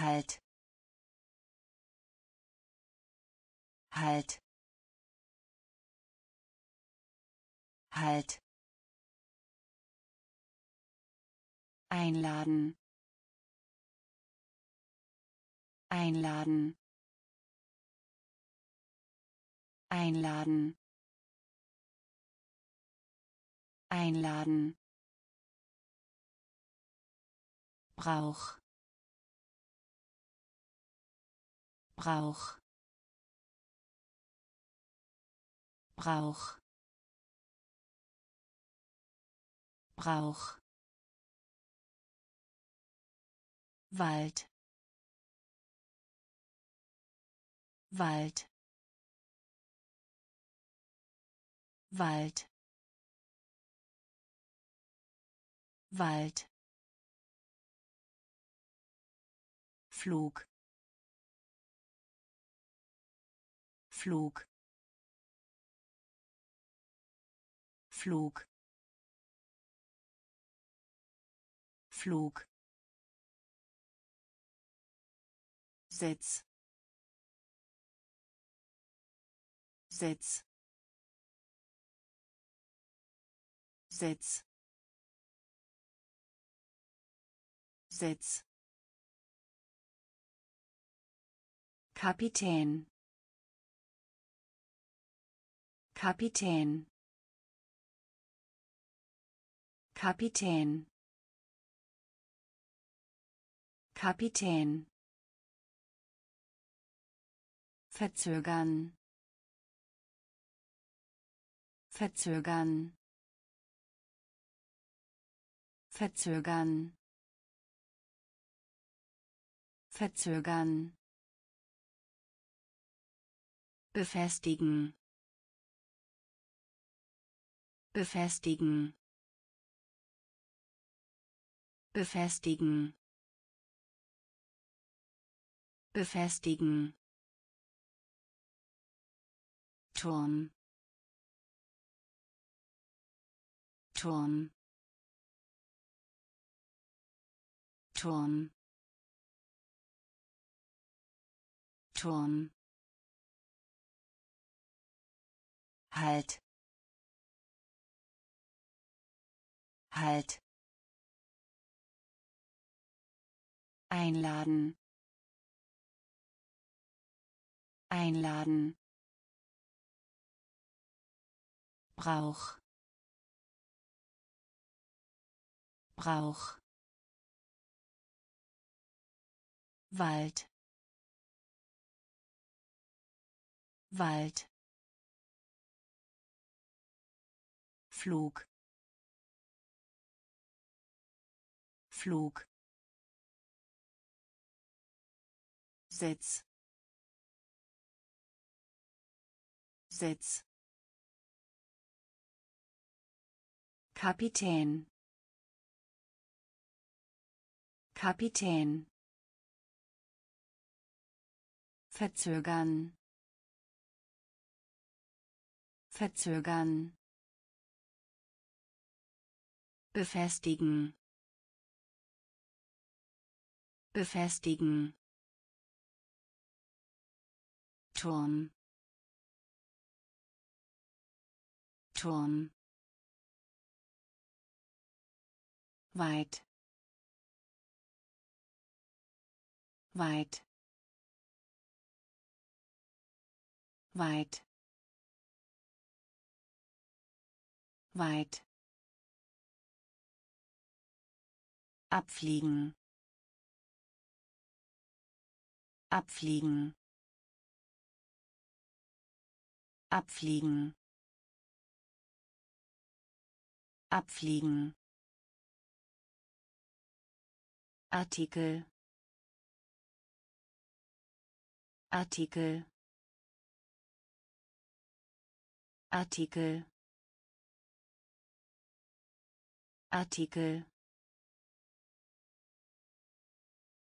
halt. Halt. Halt. Einladen. Einladen. Einladen. Einladen. Brauch Brauch. Brauch. Brauch. Wald. Wald. Wald. Wald. Flug Flug. Flug. Flug. Sitz. Sitz. Sitz. Sitz. Kapitän Kapitän. Kapitän. Kapitän. Verzögern. Verzögern. Verzögern. Verzögern. Befestigen befestigen. Befestigen. Befestigen. Turm Turm Turm Turm halt halt einladen. Einladen. Brauch. Brauch. Wald. Wald. Flug Flug. Sitz. Sitz. Kapitän. Kapitän. Verzögern. Verzögern. Befestigen befestigen. Turm Turm weit. Weit. Weit. Weit. Abfliegen abfliegen. Abfliegen. Abfliegen. Artikel. Artikel. Artikel. Artikel.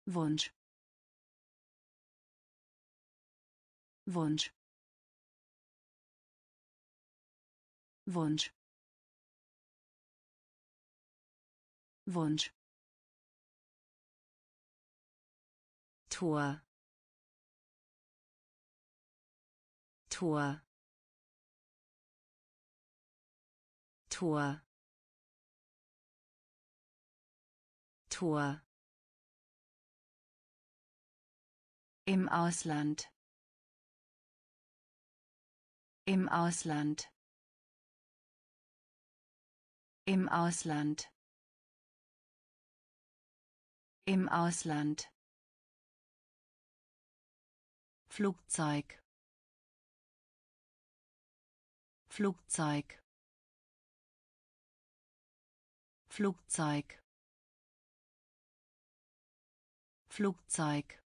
Wunsch Wunsch. Wunsch. Wunsch. Tor. Tor. Tor. Tor. Im Ausland. Im Ausland. Im Ausland. Im Ausland. Flugzeug. Flugzeug. Flugzeug. Flugzeug.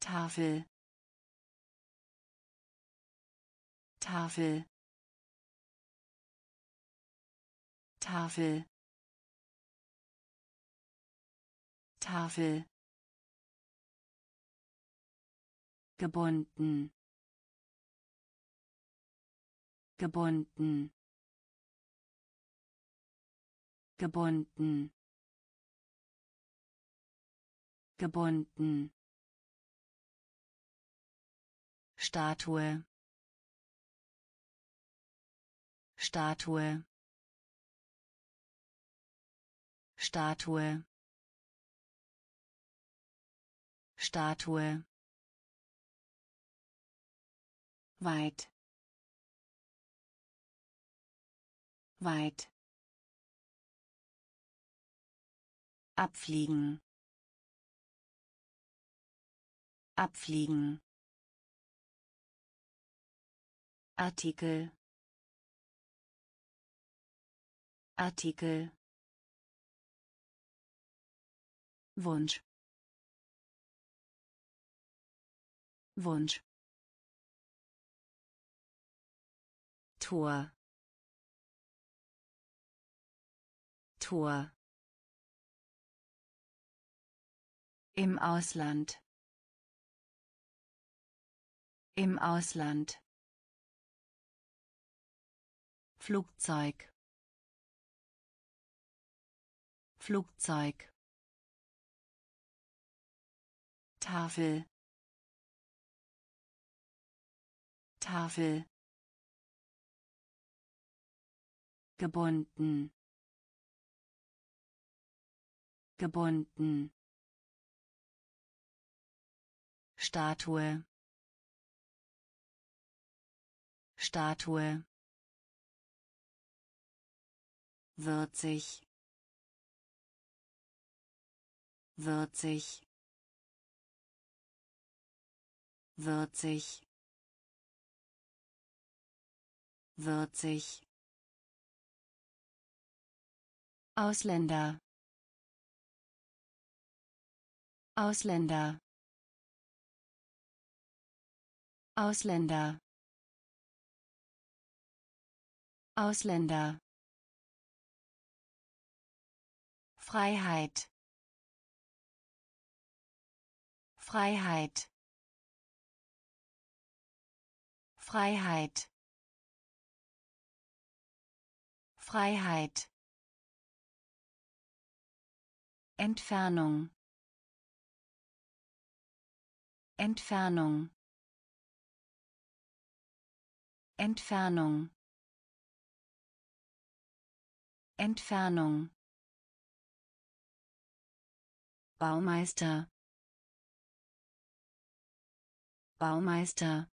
Tafel. Tafel. Tafel. Tafel. gebunden gebunden gebunden gebunden Statue Statue. Statue. Statue. Weit. Weit. Abfliegen. Abfliegen. Artikel Artikel. Wunsch. Wunsch. Tor. Tor. Im Ausland. Im Ausland. Flugzeug Flugzeug. Tafel. Tafel. Gebunden. Gebunden. Statue. Statue. Würzig würzig würzig würzig Ausländer. Ausländer. Ausländer. Ausländer. Freiheit Freiheit. Freiheit. Freiheit. Entfernung. Entfernung. Entfernung. Entfernung. Baumeister Baumeister.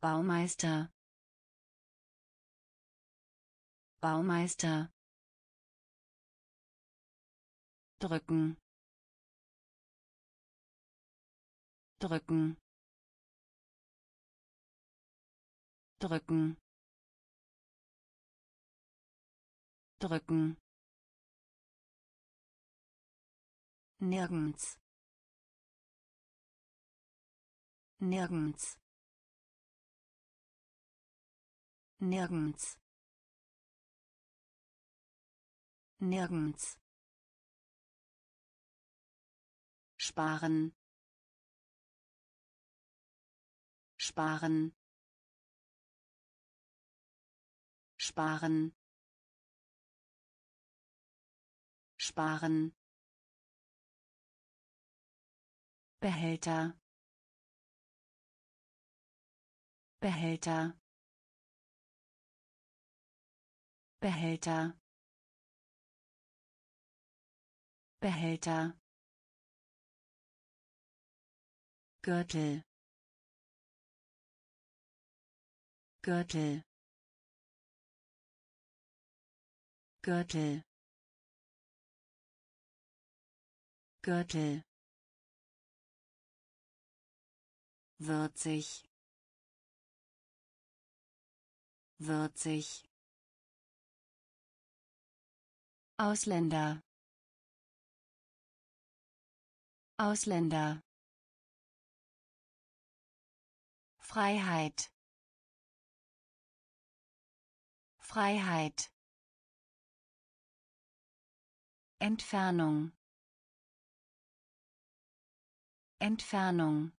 Baumeister. Baumeister. Drücken. Drücken. Drücken. Drücken. Nirgends nirgends. Nirgends. Nirgends. Sparen. Sparen. Sparen. Sparen. Behälter Behälter. Behälter. Behälter. Gürtel. Gürtel. Gürtel. Gürtel. Würzig würzig Ausländer. Ausländer. Freiheit. Freiheit. Entfernung. Entfernung.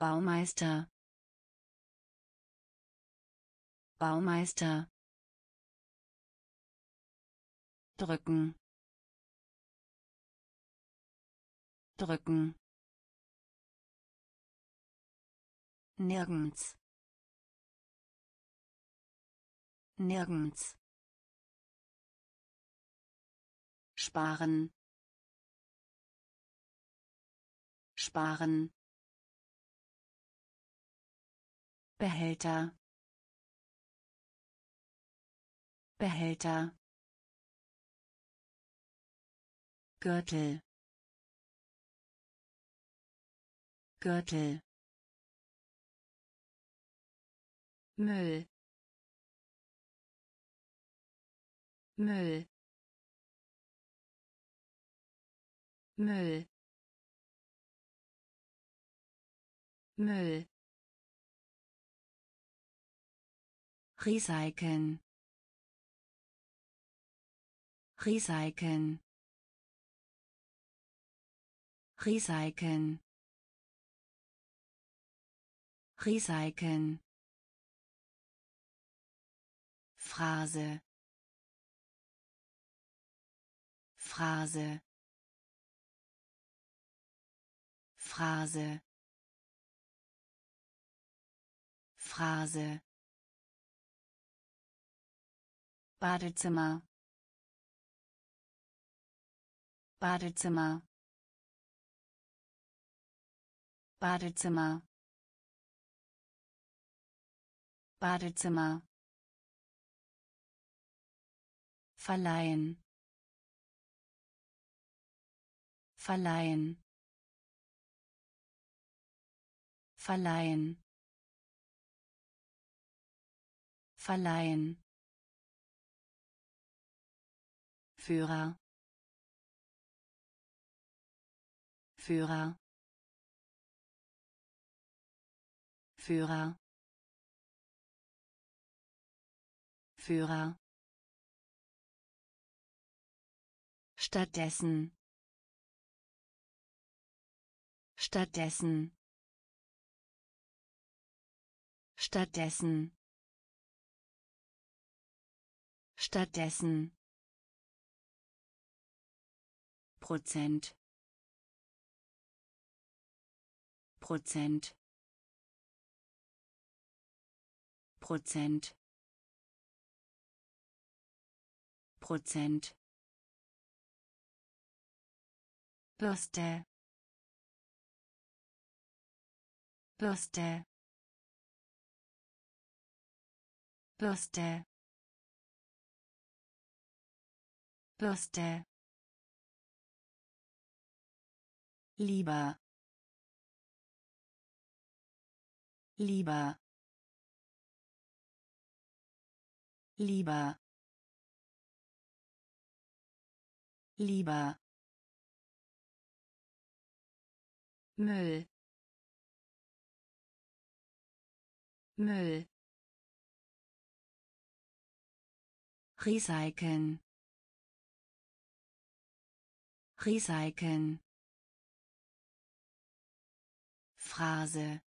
Baumeister Baumeister. Drücken. Drücken. Nirgends. Nirgends. Sparen. Sparen. Behälter Behälter. Gürtel. Gürtel. Müll. Müll. Müll. Müll. Recyceln Recyceln. Recyceln. Recyceln. Phrase. Phrase. Phrase. Phrase. Badezimmer Badezimmer. Badezimmer. Badezimmer. Verleihen. Verleihen. Verleihen. Verleihen. Führer Führer. Führer. Führer. Stattdessen. Stattdessen. Stattdessen. Stattdessen. Prozent Prozent. Prozent. Prozent. Bürste. Bürste. Bürste. Bürste. Lieber lieber. Lieber. Lieber. Müll. Müll. Recyceln. Recyceln. Phrase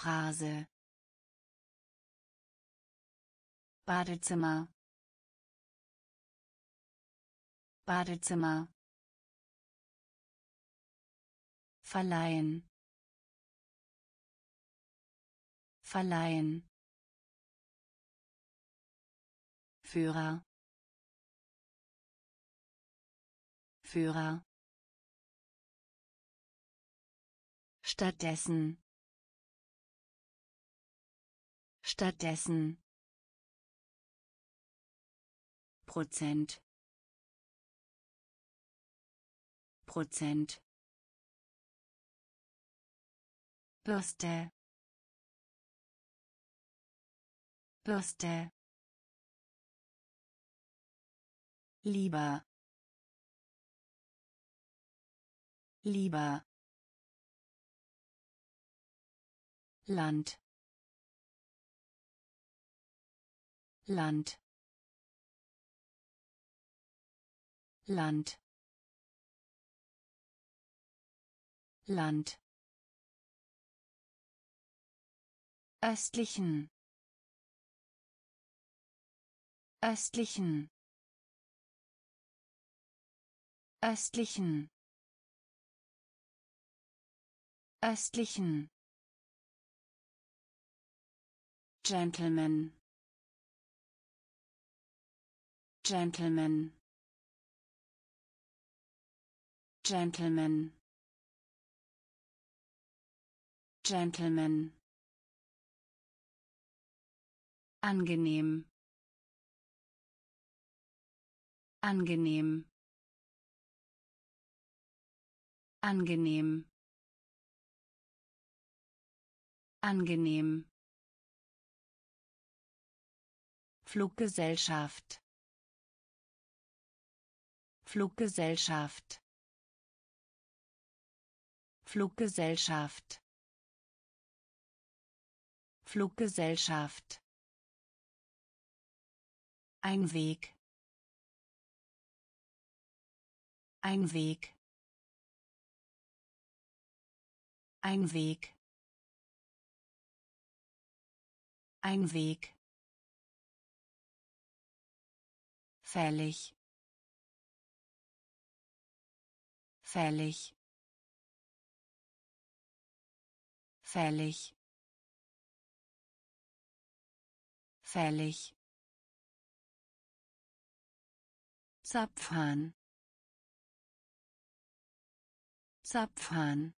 Phrase. Badezimmer. Badezimmer. Verleihen. Verleihen. Führer. Führer. Stattdessen Stattdessen. Prozent. Prozent. Bürste. Bürste. Lieber. Lieber. Land Land. Land. Land. Östlichen. Östlichen. Östlichen. Östlichen. Gentleman Gentleman Gentleman Gentleman angenehm. Angenehm. Angenehm. Angenehm. Fluggesellschaft Fluggesellschaft. Fluggesellschaft. Fluggesellschaft. Ein Weg. Ein Weg. Ein Weg. Ein Weg. Fällig fällig. Fällig. Fällig. Zapfhahn. Zapfhahn.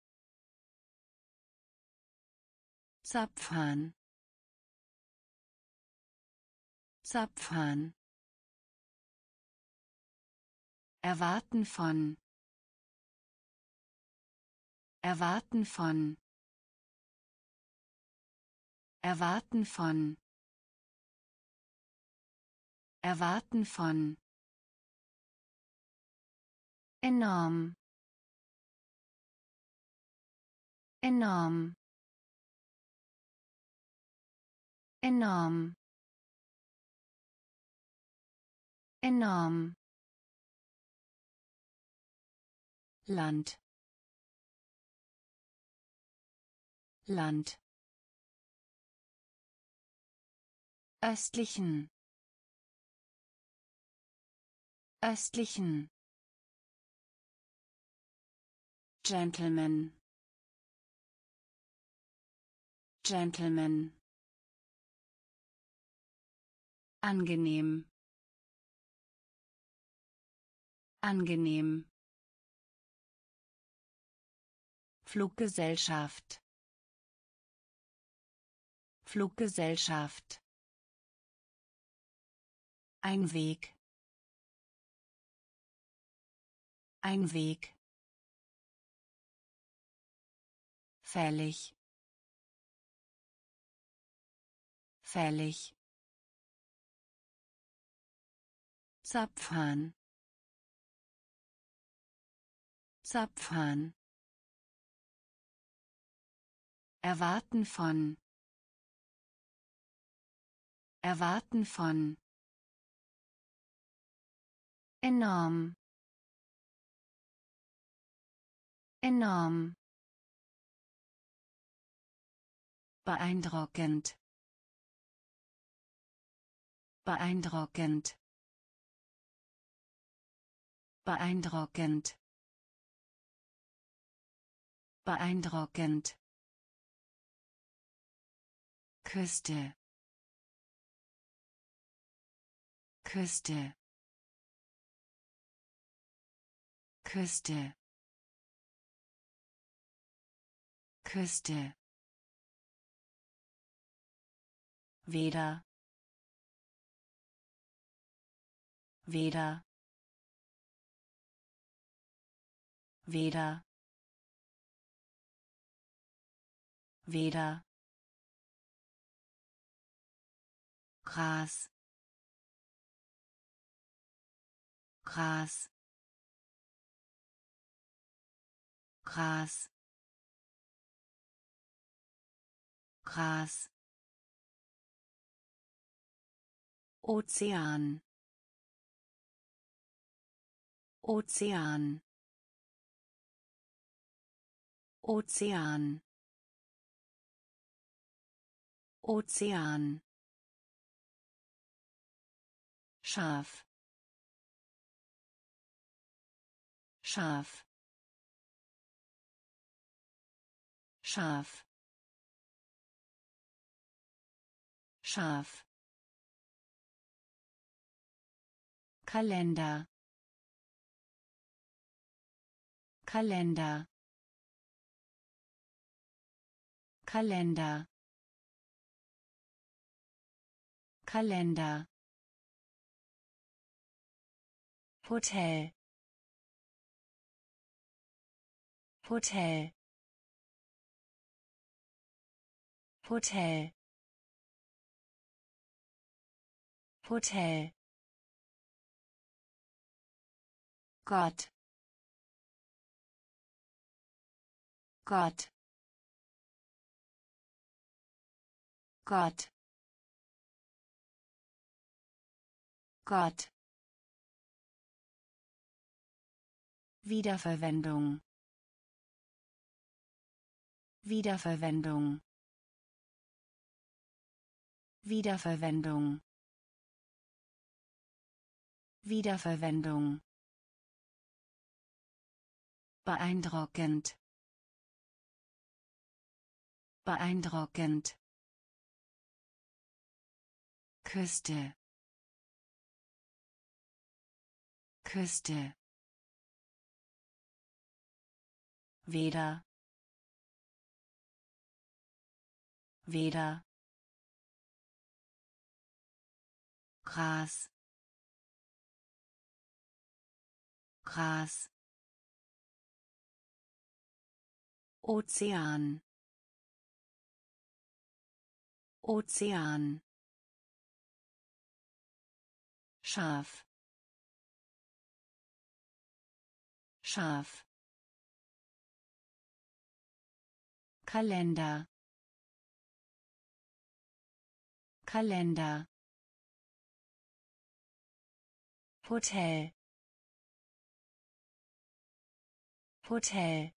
Zapfhahn. Zapfhahn. Erwarten von. Erwarten von. Erwarten von. Erwarten von. Enorm. Enorm. Enorm. Enorm. Land Land. Östlichen. Östlichen. Gentleman Gentleman angenehm. Angenehm. Fluggesellschaft Fluggesellschaft. Ein Weg. Ein Weg. Fällig. Fällig. Zapfhahn. Zapfhahn. Erwarten von. Erwarten von. Enorm. Enorm. Beeindruckend. beeindruckend beeindruckend beeindruckend Küste Küste. Küste. Küste. Weder. Weder. Weder. Weder. Gras Gras. Gras. Gras. Ozean. Ozean. Ozean. Ozean. Scharf scharf scharf scharf Kalender. Kalender. Kalender. Kalender. Hotel Hotel. Hotel. Hotel. Gott. Gott. Gott. Gott. Wiederverwendung Wiederverwendung. Wiederverwendung. Wiederverwendung. Beeindruckend. Beeindruckend. Küste. Küste. Weder weder. Gras. Gras. Ozean. Ozean. Scharf scharf Kalender Kalender. Hotel. Hotel.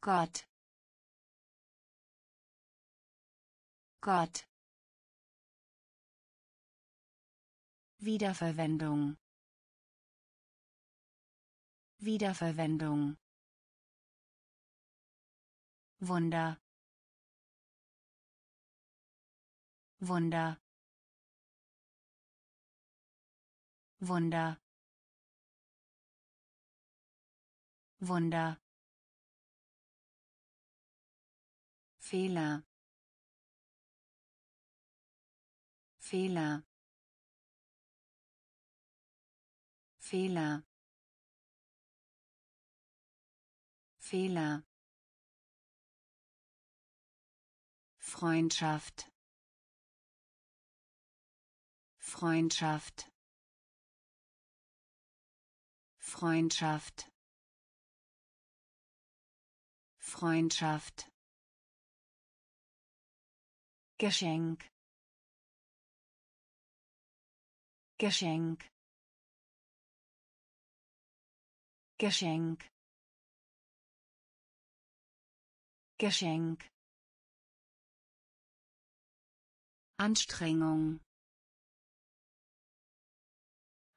Gott. Gott. Wiederverwendung. Wiederverwendung. Wunder Wunder. Wunder. Wunder. Fehler. Fehler. Fehler. Fehler. Freundschaft Freundschaft. Freundschaft. Freundschaft. Geschenk. Geschenk. Geschenk. Geschenk. Anstrengung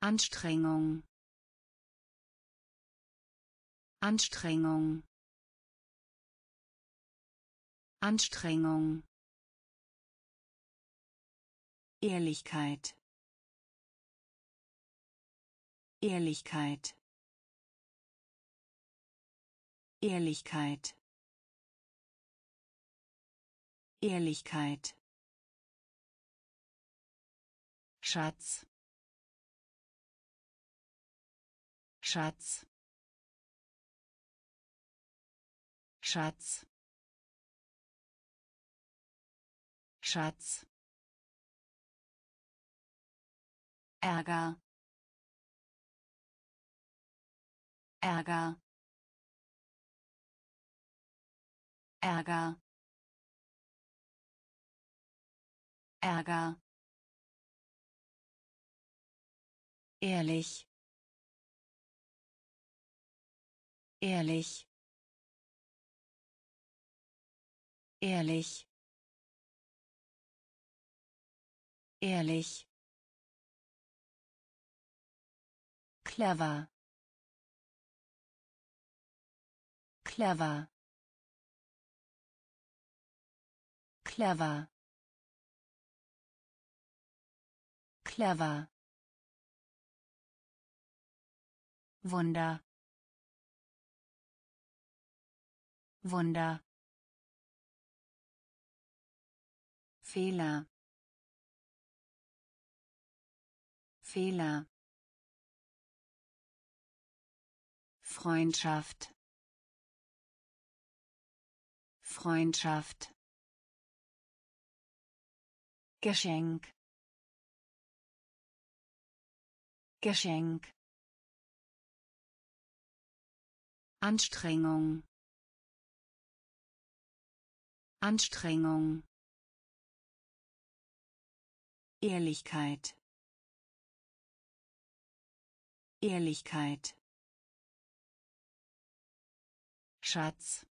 Anstrengung. Anstrengung. Anstrengung. Ehrlichkeit. Ehrlichkeit. Ehrlichkeit. Ehrlichkeit. Schatz Schatz. Schatz. Schatz. Ärger. Ärger. Ärger. Ärger. Ehrlich ehrlich. Ehrlich. Ehrlich. Clever. Clever. Clever. Clever. Wunder Wunder. Fehler. Fehler. Freundschaft. Freundschaft. Geschenk. Geschenk. Anstrengung Anstrengung. Ehrlichkeit. Ehrlichkeit. Schatz.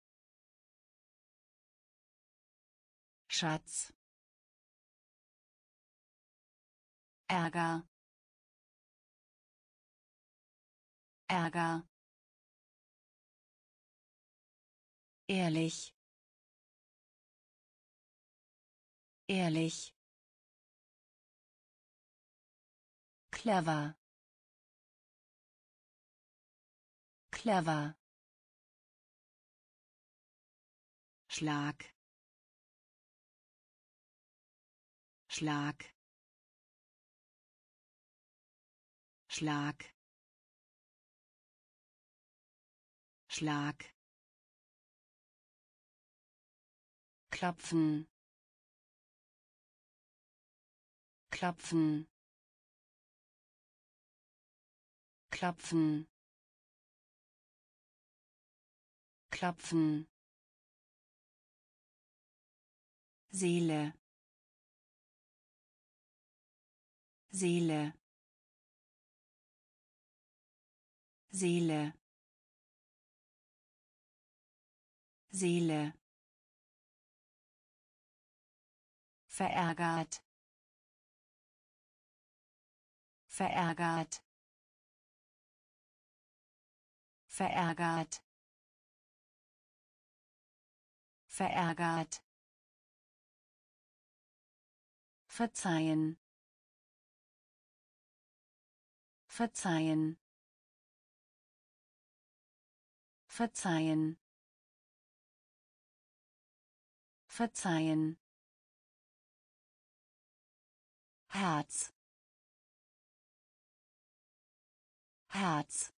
Schatz. Ärger. Ärger. Ehrlich ehrlich. Clever. Clever. Schlag. Schlag. Schlag. Schlag. Klopfen klopfen. Klopfen. Klopfen. Seele. Seele. Seele. Seele. Verärgert verärgert. Verärgert. Verärgert. Verzeihen. Verzeihen. Verzeihen. Verzeihen. Herz Herz.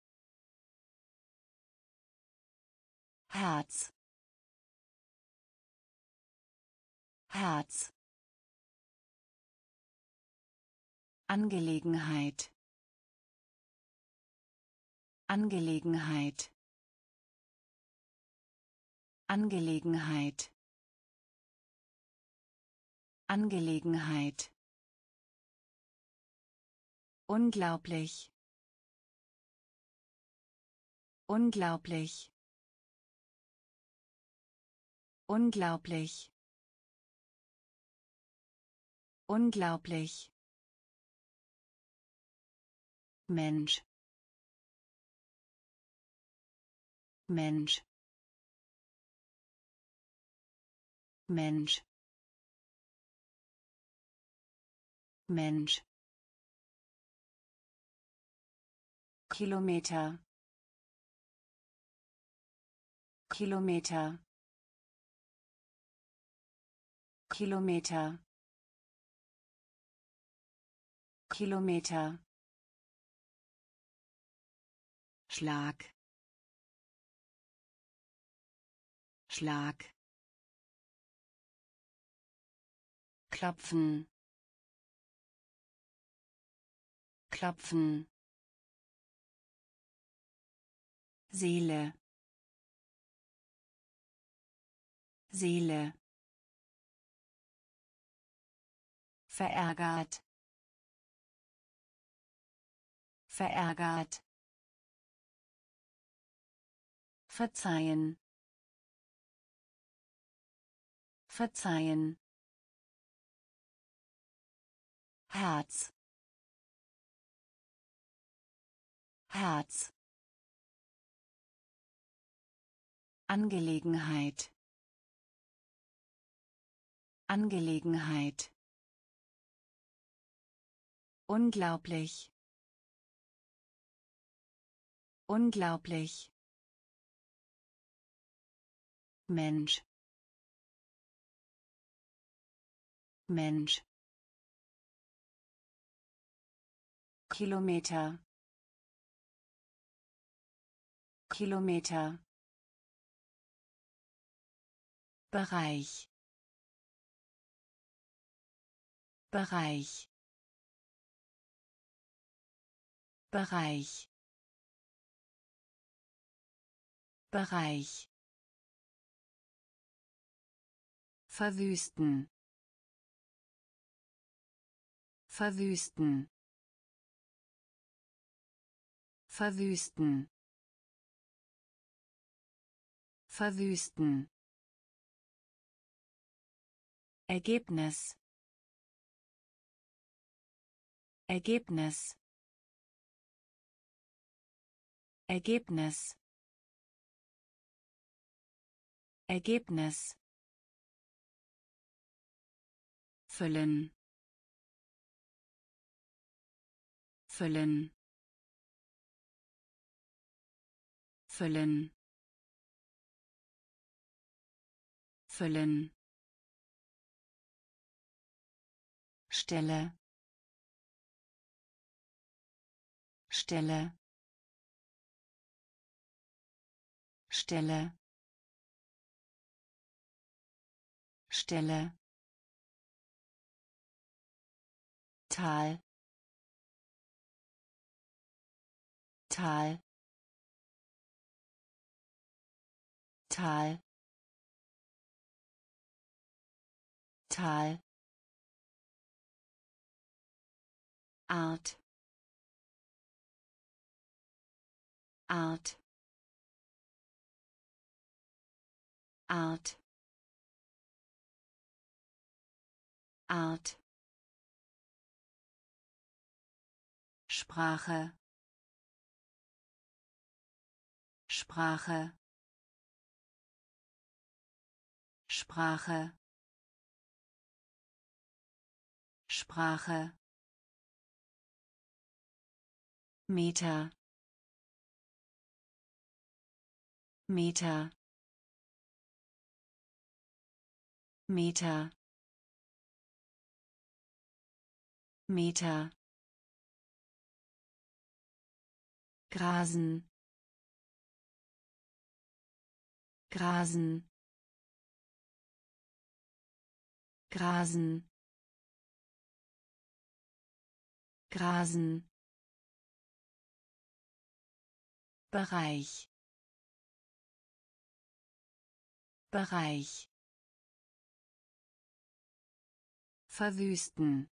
Herz. Herz. Angelegenheit. Angelegenheit. Angelegenheit. Angelegenheit. Unglaublich. Unglaublich. Unglaublich. Unglaublich. Mensch. Mensch. Mensch. Mensch. Kilometer. Kilometer. Kilometer. Kilometer. Schlag. Schlag. Klopfen. Klopfen. Seele. Seele. Verärgert. Verärgert. Verzeihen. Verzeihen. Herz. Herz. Angelegenheit. Angelegenheit. Unglaublich. Unglaublich. Mensch. Mensch. Kilometer. Kilometer. Bereich. Bereich. Bereich. Bereich. Verwüsten. Verwüsten. Verwüsten. Verwüsten. Ergebnis. Ergebnis. Ergebnis. Ergebnis. füllen füllen füllen füllen Stelle Stelle. Stelle. Stelle. Tal. Tal. Tal. Tal. Art Art Art Art Sprache. Sprache. Sprache. Sprache. Meter Meter. Meter. Meter. Grasen. Grasen. Grasen. Grasen. Bereich Bereich. Verwüsten.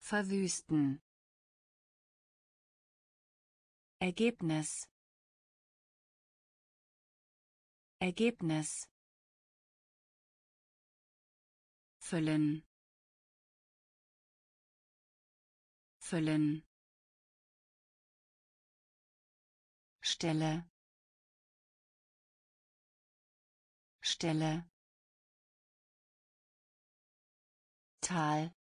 Verwüsten. Ergebnis. Ergebnis. Füllen. Füllen. Stelle Stelle. Tal.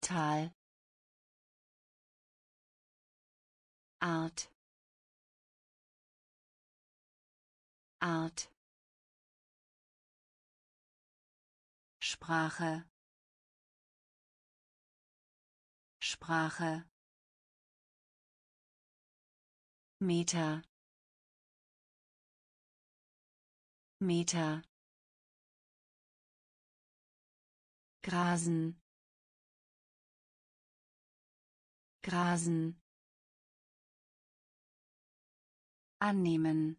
Tal. Art. Art. Sprache. Sprache. Meter Meter. Grasen. Grasen. Annehmen.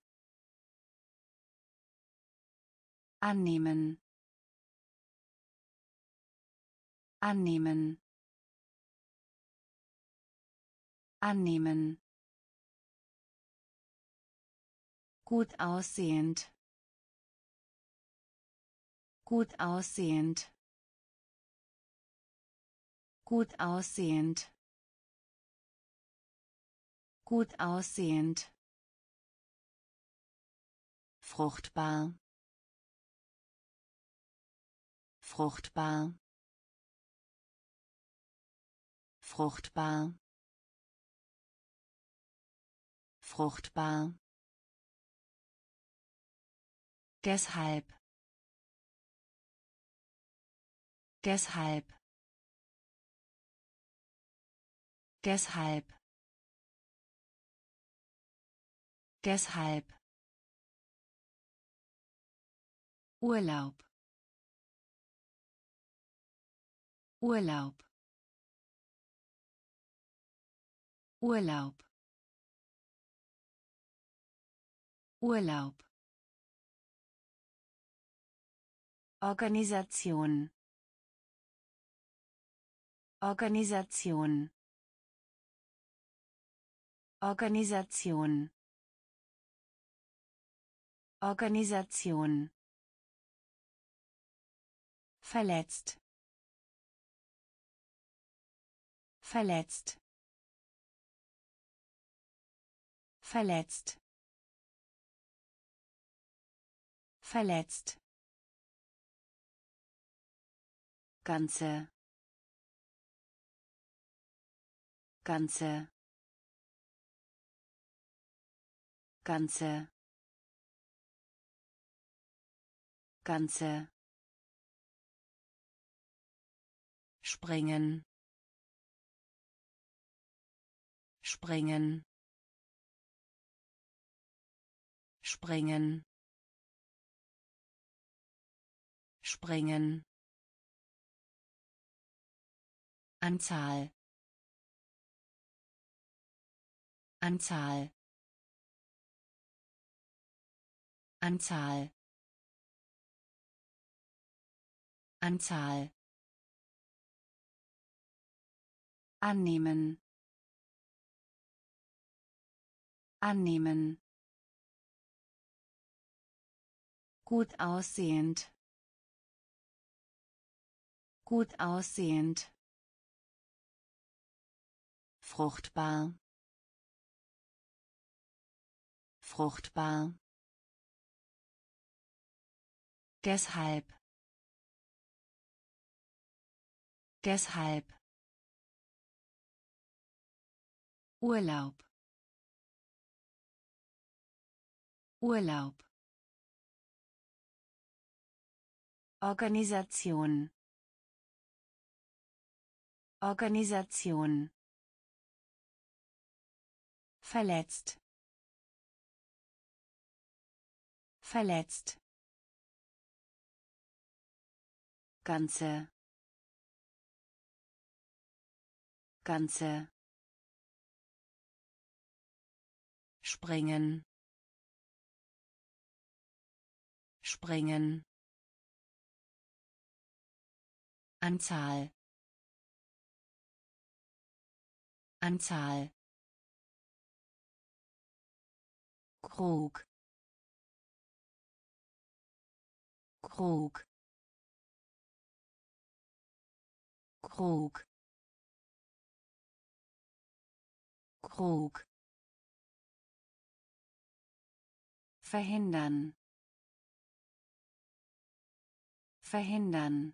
Annehmen. Annehmen. Annehmen. Gut aussehend gut aussehend. Gut aussehend. Gut aussehend. Fruchtbar. Fruchtbar. Fruchtbar. Fruchtbar. Deshalb deshalb. Deshalb. Deshalb. Urlaub. Urlaub. Urlaub. Urlaub. Organisation Organisation. Organisation. Organisation. Verletzt. Verletzt. Verletzt. Verletzt. Ganze ganze. Ganze. Ganze. Springen. Springen. Springen. Springen. Anzahl Anzahl. Anzahl. Anzahl. Annehmen. Annehmen. Gut aussehend. Gut aussehend. Fruchtbar fruchtbar. Deshalb. Deshalb. Urlaub. Urlaub. Organisation. Organisation. Verletzt verletzt. Ganze. Ganze. Springen. Springen. Anzahl. Anzahl. Krug Krug. Krug. Krug. Verhindern. Verhindern.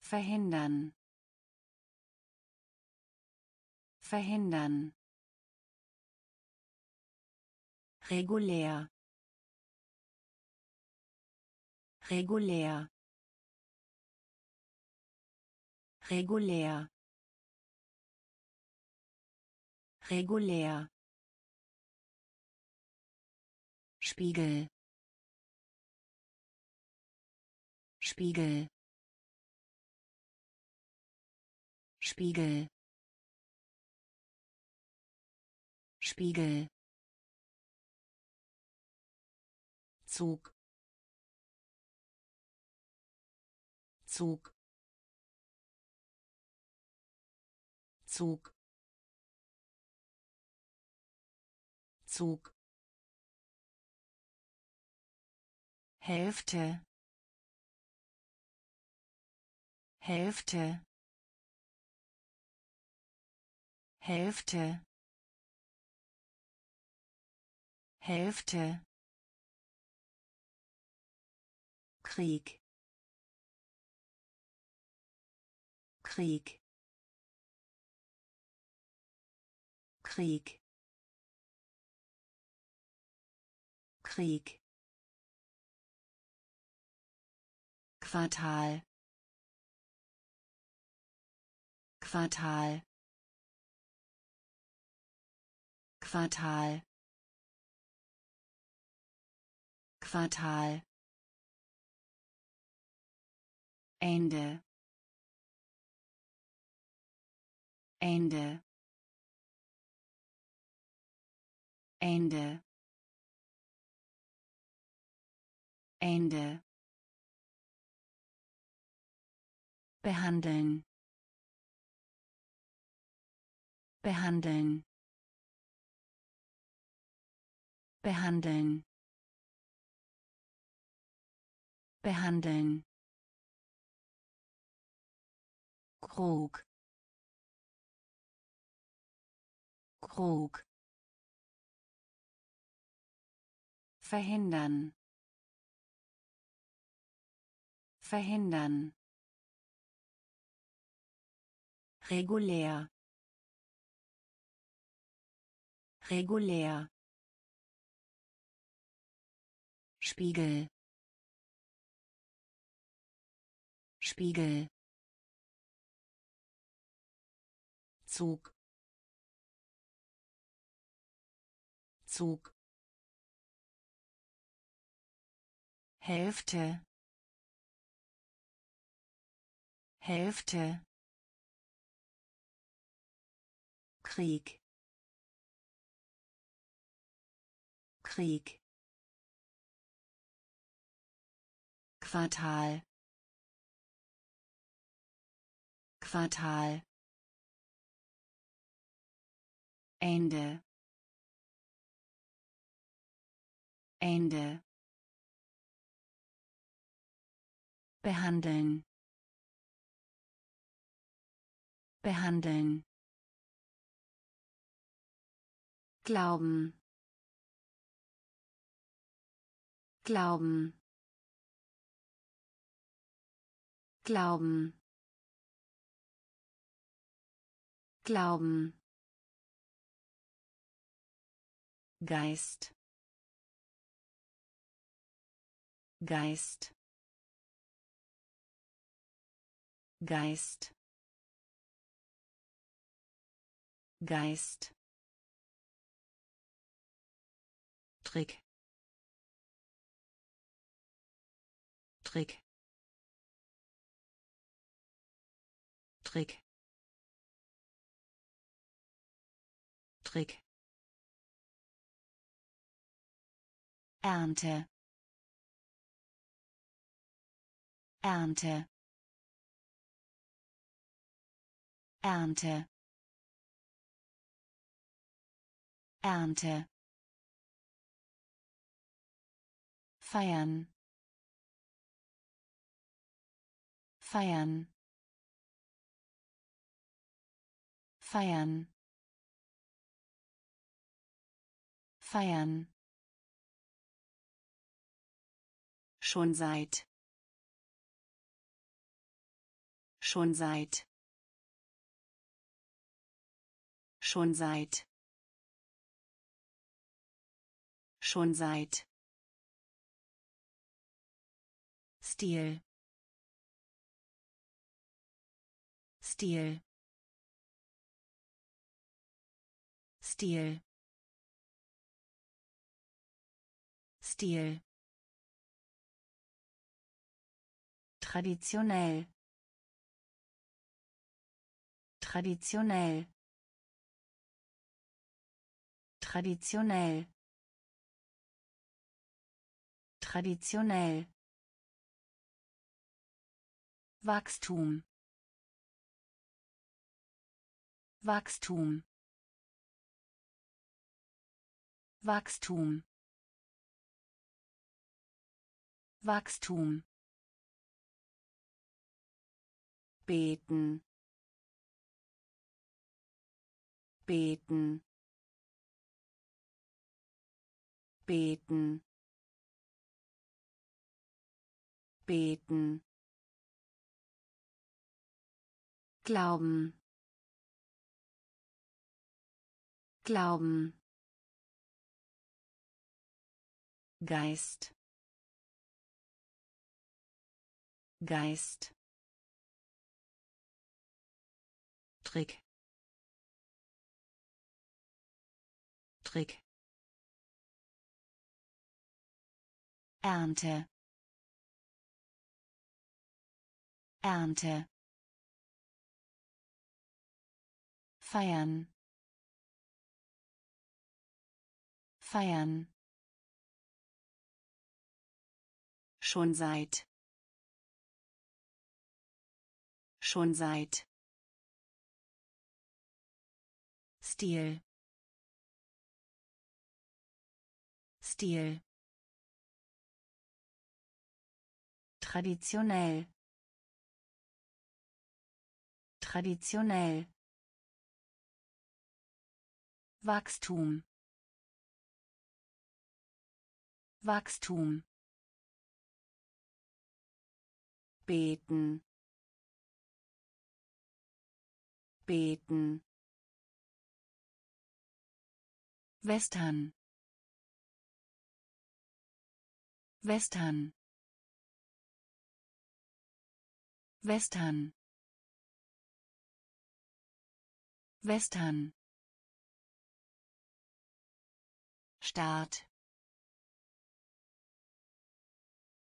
Verhindern. Verhindern. Regulär regulär. Regulär. Regulär. Spiegel. Spiegel. Spiegel. Spiegel. Zug Zug. Zug. Zug. Hälfte. Hälfte. Hälfte. Hälfte. Krieg Krieg. Krieg. Krieg. Quartal. Quartal. Quartal. Quartal. Ende Ende. Ende. Ende. Behandeln. Behandeln. Behandeln. Behandeln. Krug Krug verhindern. Verhindern. Regulär. Regulär. Spiegel. Spiegel. Zug Zug. Hälfte. Hälfte. Krieg. Krieg. Quartal. Quartal. Ende Ende behandeln behandeln Glauben. Glauben. Glauben. Glauben. Geist. Geist. Geist. Geist. Trick Trick Trick Trick Ernte Ernte. Ernte. Ernte. Feiern. Feiern. Feiern. Feiern. Schon seit schon seit. Schon seit. Schon seit. Stil. Stil. Stil. Stil. Traditionell traditionell. Traditionell. Traditionell. Wachstum. Wachstum. Wachstum. Wachstum. Beten beten. Beten. Beten. Glauben. Glauben. Geist. Geist. Trick Trick Ernte. Ernte. Feiern. Feiern. Schon seit. Schon seit. Stil Stil. Traditionell. Traditionell. Wachstum. Wachstum. Beten. Beten. Western Western. Western. Western. Start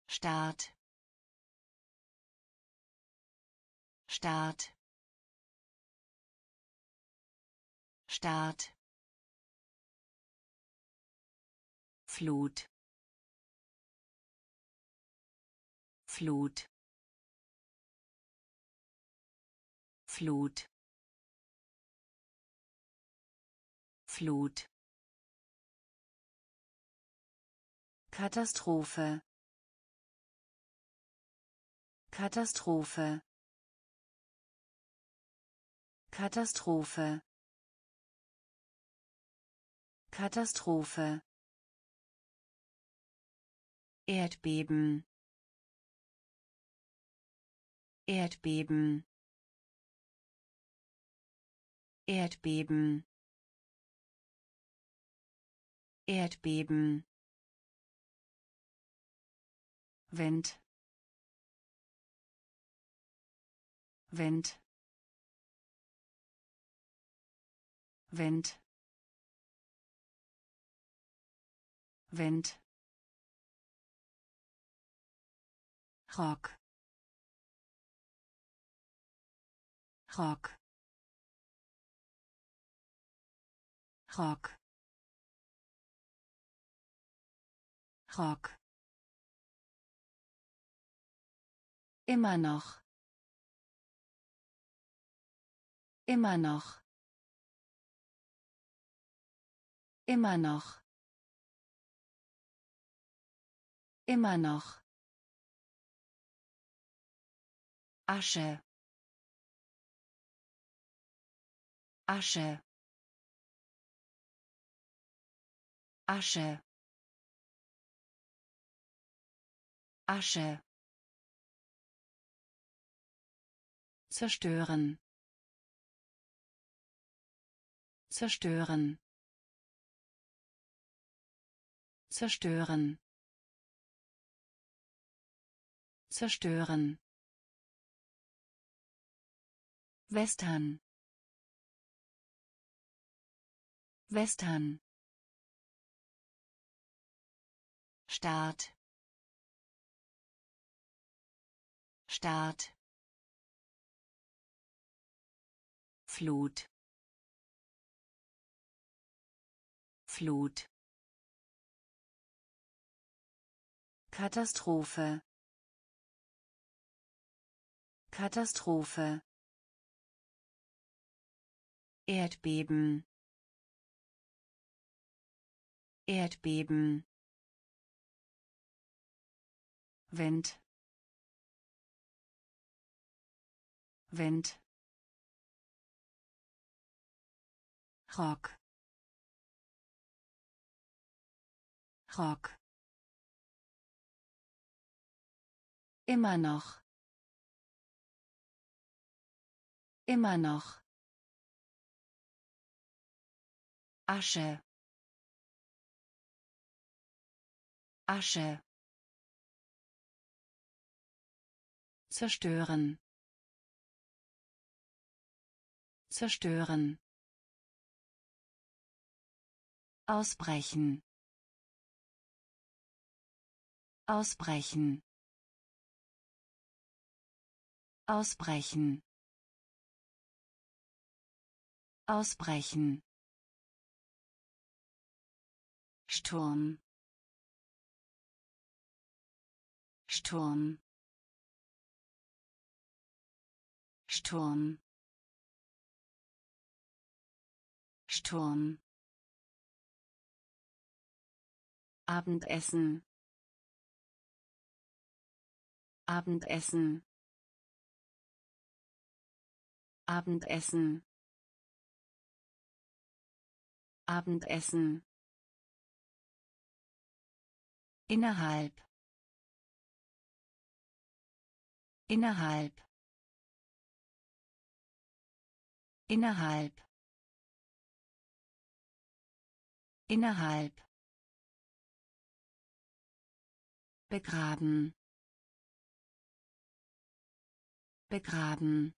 Start Start Start Flut Flut. Flut. Flut. Katastrophe. Katastrophe. Katastrophe. Katastrophe. Erdbeben Erdbeben. Erdbeben. Erdbeben. Wind. Wind. Wind. Wind. Rock Rock Rock Rock Immer noch. Immer noch. Immer noch. Immer noch. Asche. Asche. Asche. Asche. Zerstören. Zerstören. Zerstören. Zerstören. Western. Western. Start. Start. Flut. Flut. Katastrophe. Katastrophe. Erdbeben. Erdbeben. Wind. Wind. Rock. Rock. Immer noch. Immer noch. Asche. Asche. Zerstören. Zerstören. Ausbrechen. Ausbrechen. Ausbrechen. Ausbrechen. Sturm. Sturm. Sturm. Sturm. Abendessen. Abendessen. Abendessen. Abendessen. Innerhalb. Innerhalb. Innerhalb. Innerhalb. Begraben. Begraben.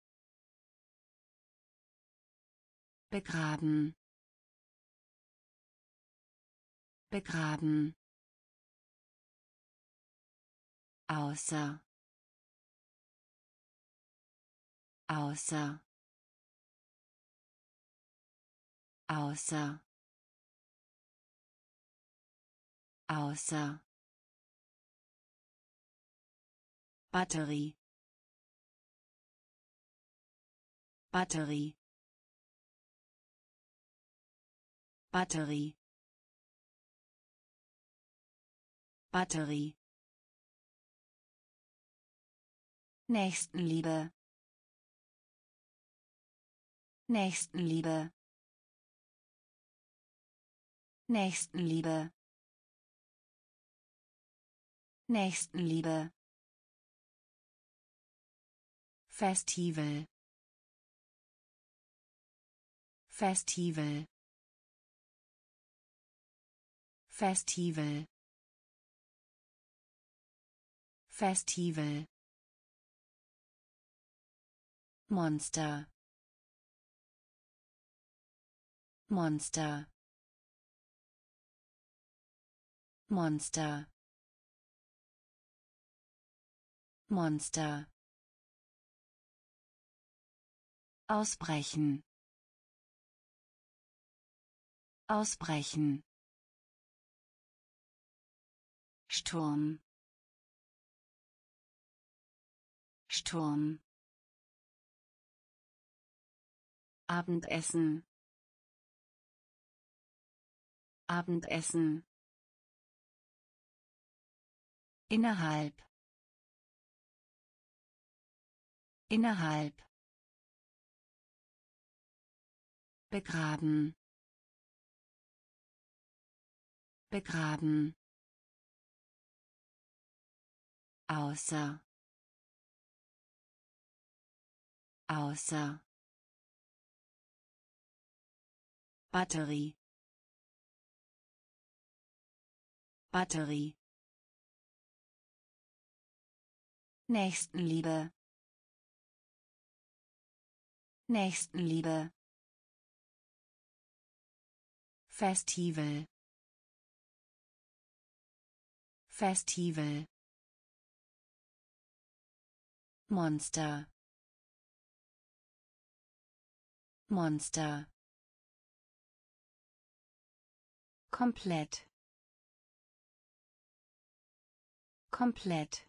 Begraben. Begraben. außer außer. Außer. Außer. Batterie. Batterie. Batterie. Batterie. Nächstenliebe. Nächstenliebe. Nächstenliebe. Nächstenliebe. Festival. Festival. Festival. Festival. Monster Monster. Monster. Monster. Ausbrechen. Ausbrechen. Sturm. Sturm. Abendessen Abendessen. Innerhalb. Innerhalb. Begraben. Begraben. Außer. Außer. Batterie Batterie. Nächstenliebe. Nächstenliebe. Festival. Festival. Monster. Monster. Komplett komplett.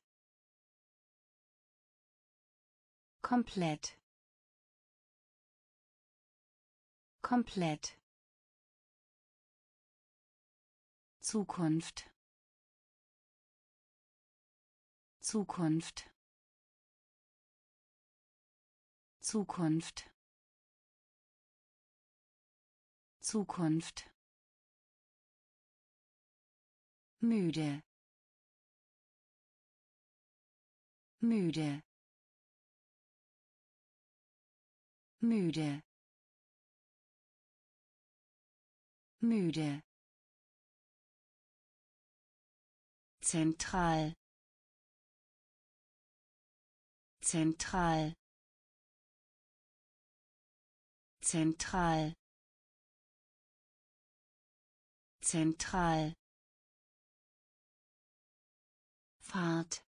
Komplett. Komplett. Zukunft. Zukunft. Zukunft. Zukunft. Müde müde. Müde. Müde. Zentral. Zentral. Zentral. Zentral. Fahrt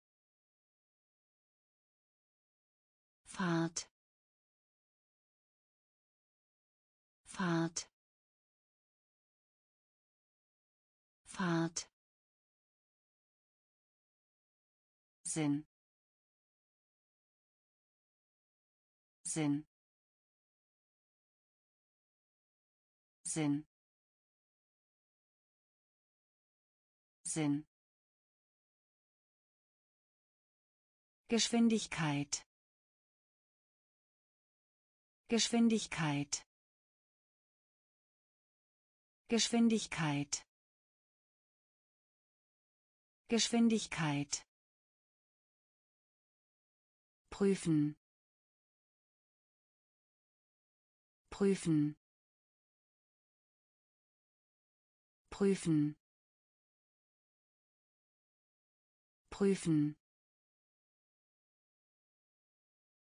Fahrt. Fahrt. Fahrt. Sinn. Sinn. Sinn. Sinn. Geschwindigkeit Geschwindigkeit. Geschwindigkeit. Geschwindigkeit. Prüfen. Prüfen. Prüfen. Prüfen.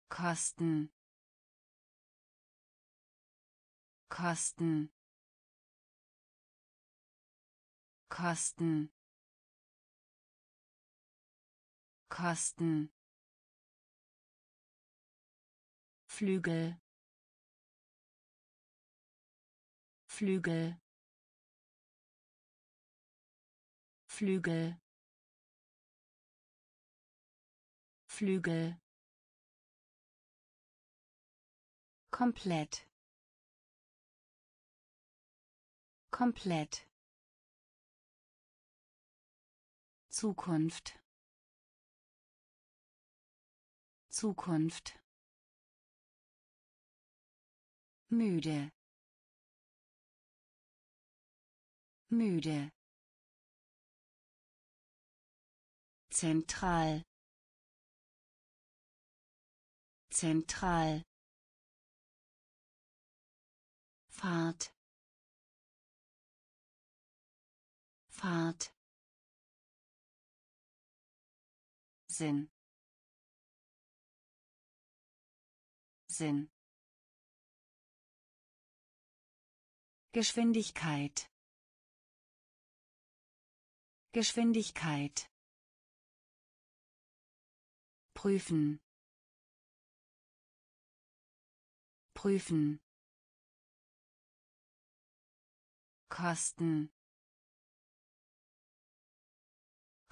Kosten Kosten. Kosten. Kosten. Flügel. Flügel. Flügel. Flügel. Komplett komplett. Zukunft. Zukunft. Müde. Müde. Zentral. Zentral. Fahrt Fahrt. Sinn. Sinn. Geschwindigkeit. Geschwindigkeit. Prüfen. Prüfen. Kosten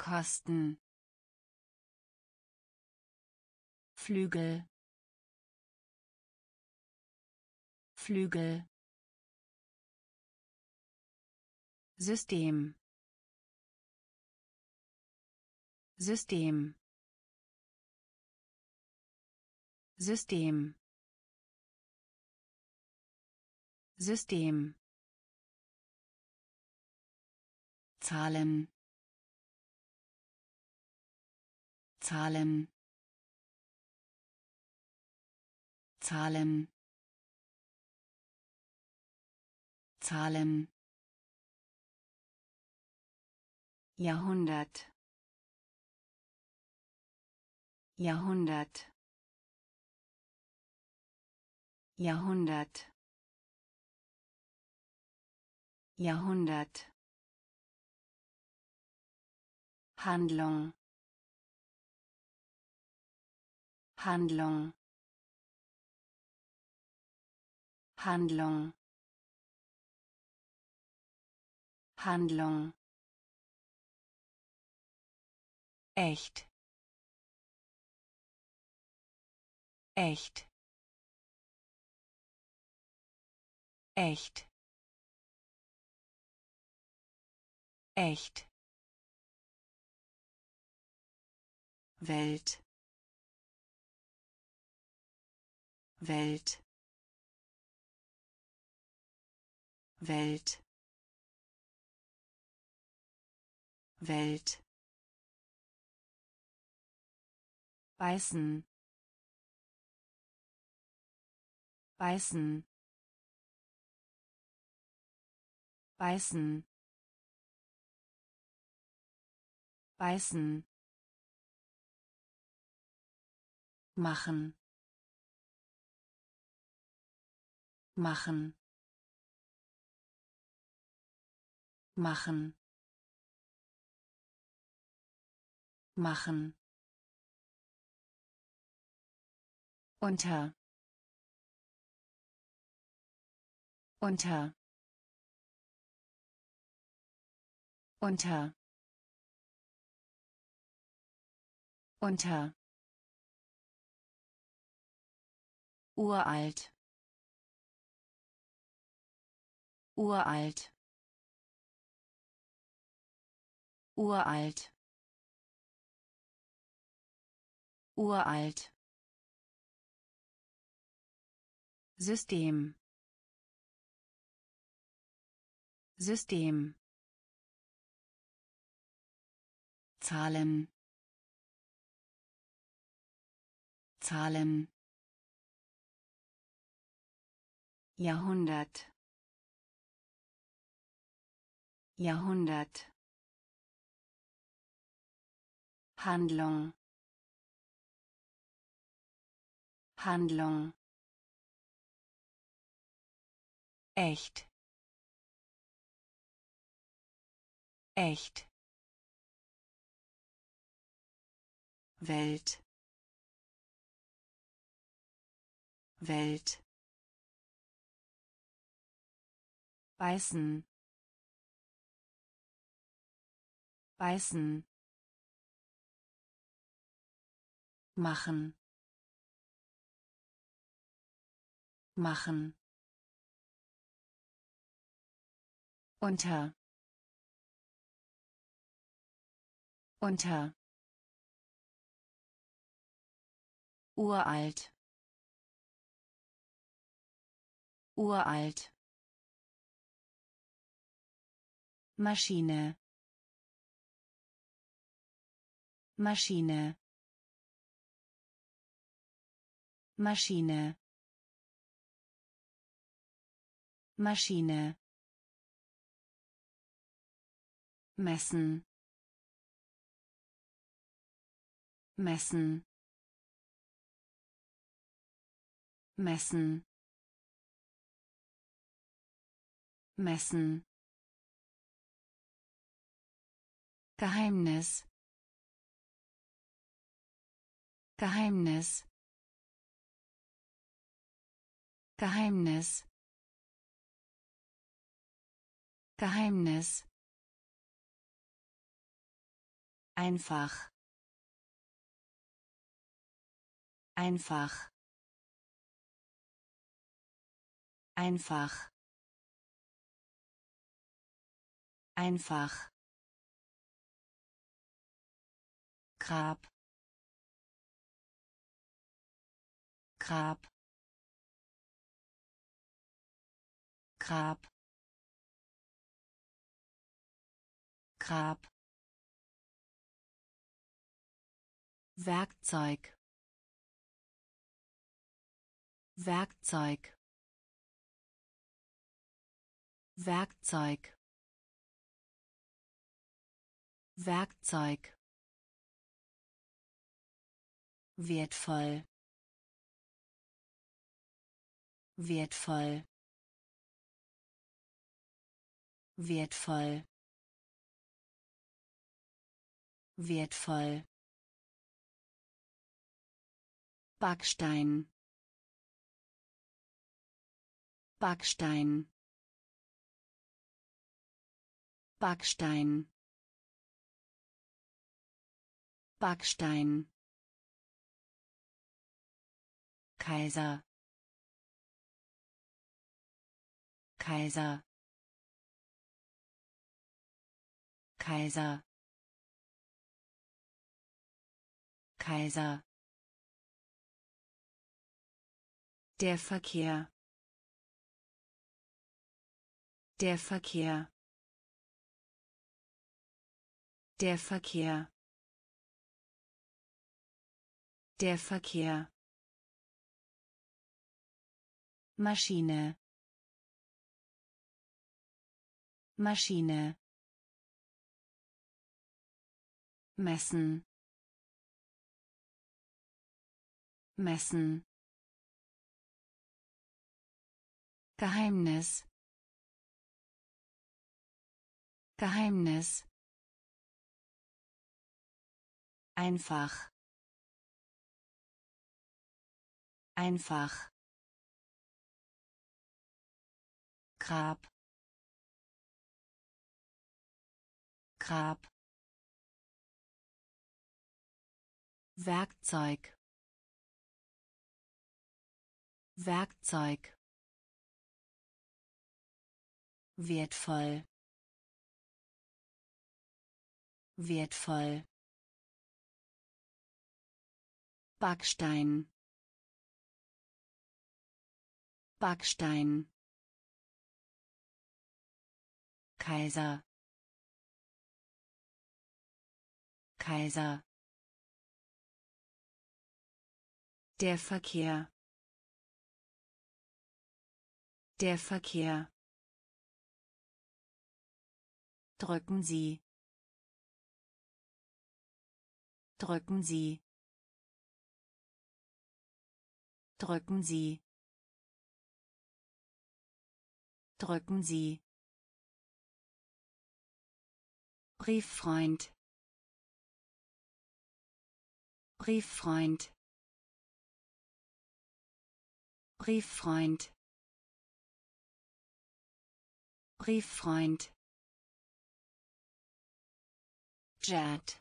Kosten Flügel. Flügel. System. System. System. System. Zahlen Zahlen. Zahlen. Zahlen. Jahrhundert. Jahrhundert. Jahrhundert. Jahrhundert. Handlung Handlung. Handlung. Handlung. Echt. Echt. Echt. Echt. Welt Welt. Welt. Welt. Beißen. Beißen. Beißen. Beißen. Machen machen. Machen. Machen. Unter. Unter. Unter. Unter. Uralt uralt. Uralt. Uralt. System. System. Zahlen. Zahlen. Jahrhundert Jahrhundert. Handlung. Handlung. Echt. Echt. Welt. Welt. Beißen beißen machen. Machen. Unter. Unter. Uralt. Uralt. Maschine Maschine. Maschine. Maschine. Messen. Messen. Messen. Messen. Geheimnis Geheimnis Geheimnis Geheimnis Einfach. Einfach. Einfach. Einfach. Grab Grab. Grab. Grab. Werkzeug. Werkzeug. Werkzeug. Werkzeug. Wertvoll wertvoll. Wertvoll. Wertvoll. Backstein. Backstein. Backstein. Backstein. Kaiser Kaiser. Kaiser. Kaiser. Der Verkehr. Der Verkehr. Der Verkehr. Der Verkehr. Maschine Maschine. Messen. Messen. Geheimnis. Geheimnis. Einfach. Einfach. Grab Grab. Werkzeug. Werkzeug. Wertvoll. Wertvoll. Backstein. Backstein. Kaiser Kaiser. Der Verkehr. Der Verkehr. Drücken Sie. Drücken Sie. Drücken Sie. Drücken Sie. Brieffreund Brieffreund. Brieffreund. Brieffreund. Jet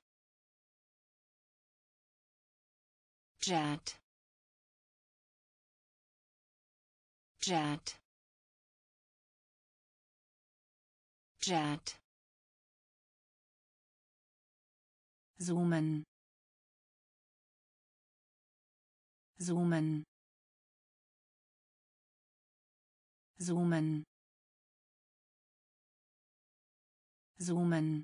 Jet Jet Jet zoomen zoomen. Zoomen. Zoomen.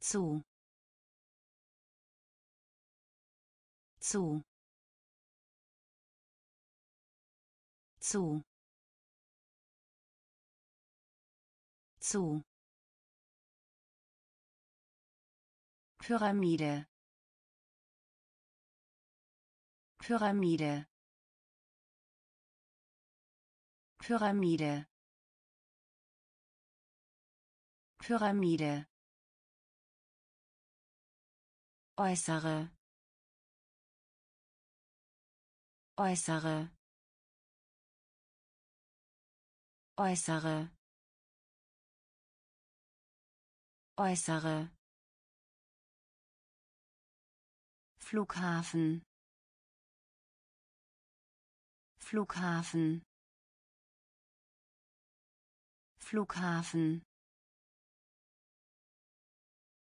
Zu zu zu zu Pyramide Pyramide. Pyramide. Pyramide. Äußere. Äußere. Äußere. Äußere. Flughafen Flughafen. Flughafen.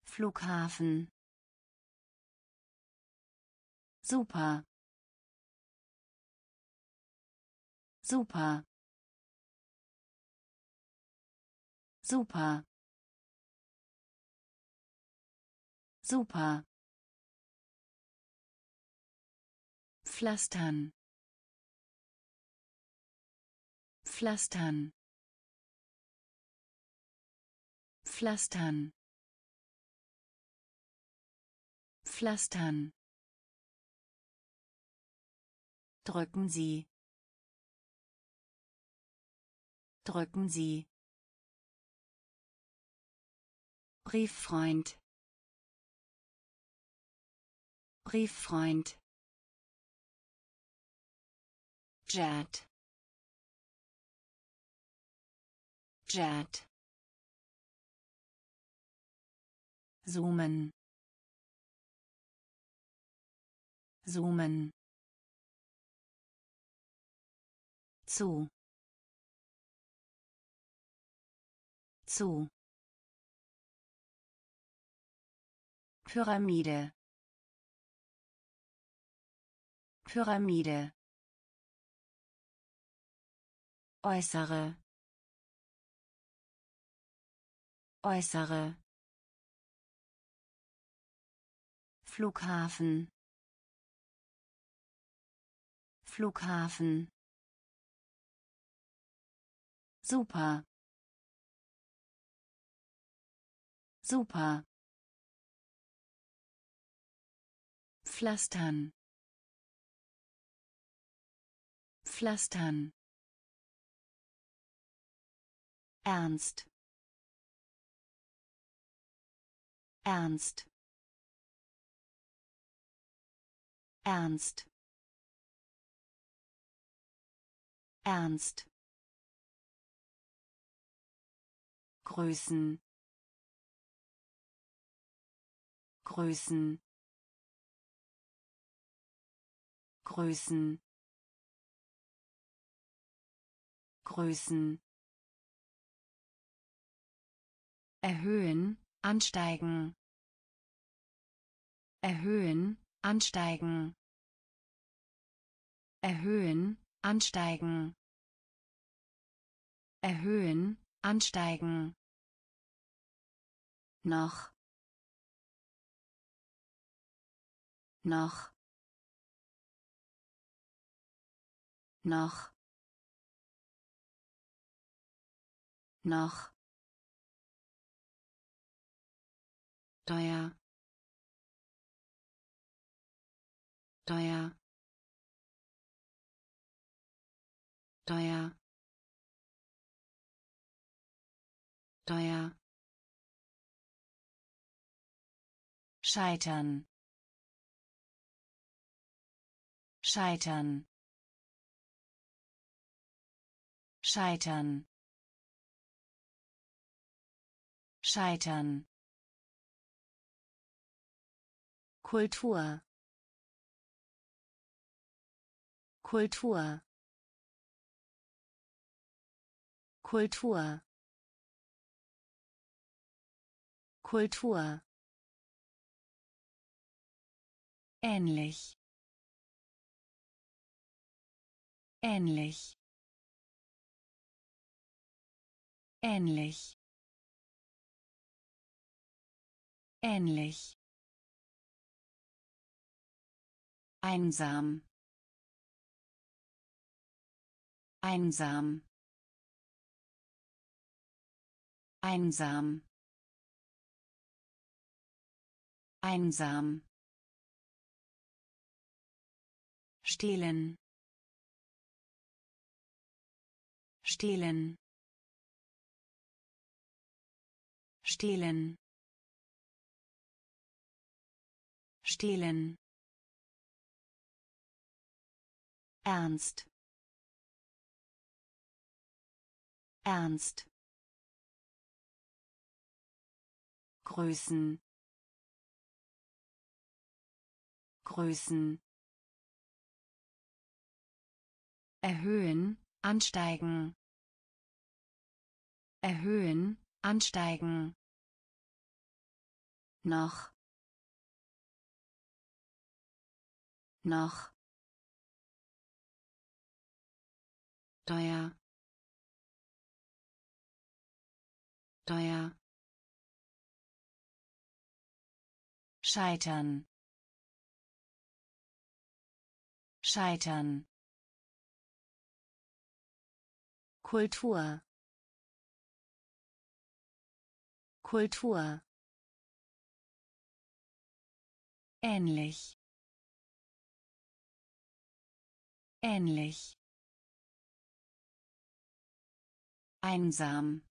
Flughafen. Super. Super. Super. Super. Pflastern Pflastern Pflastern Pflastern Drücken Sie. Drücken Sie. Brieffreund. Brieffreund. Jet. Jet. Zoomen. Zoomen. zu zu Pyramide Pyramide äußere äußere Flughafen Flughafen Super. Super. Pflastern. Pflastern. Ernst. Ernst. Ernst. Ernst. Größen Größen Größen Größen erhöhen ansteigen erhöhen ansteigen. Erhöhen ansteigen. Erhöhen ansteigen. Noch. Noch. Noch. Noch. Teuer teuer teuer teuer Scheitern. Scheitern. Scheitern. Scheitern. Kultur. Kultur. Kultur. Kultur. ähnlich ähnlich ähnlich ähnlich einsam einsam. Einsam. Einsam. Stehlen. Stehlen. Stehlen. Stehlen. Ernst ernst. Größen Größen erhöhen ansteigen. Erhöhen ansteigen. Noch. Noch. Teuer teuer scheitern. Scheitern. Kultur. Kultur. Ähnlich. Ähnlich. Einsam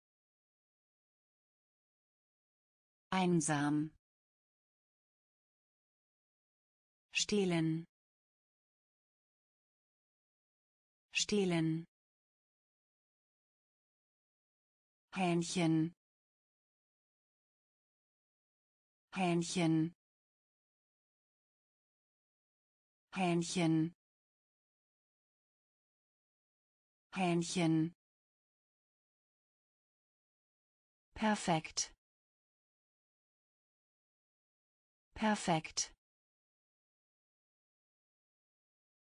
einsam. Stehlen. Stehlen. Hähnchen. Hähnchen. Hähnchen. Hähnchen. Perfekt. Perfekt.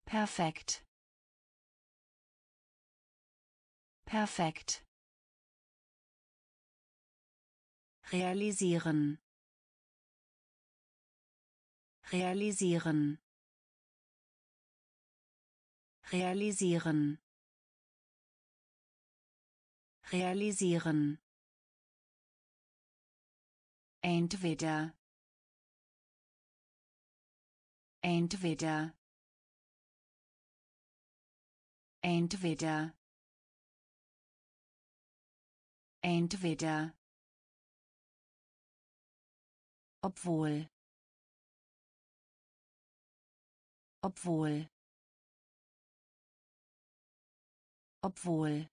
Perfekt. Perfekt. Realisieren. Realisieren. Realisieren. Realisieren. Entweder. Entweder. Entweder. Entweder. Obwohl. Obwohl. Obwohl.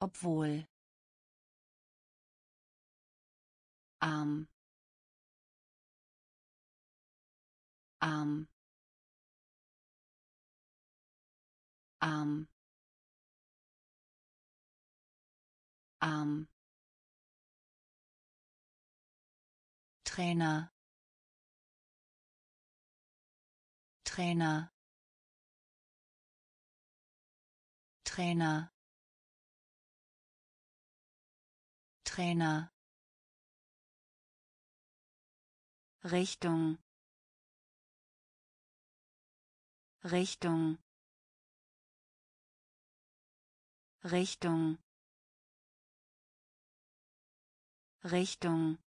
Obwohl. arm arm arm arm Trainer Trainer Trainer Trainer. Richtung Richtung. Richtung. Richtung.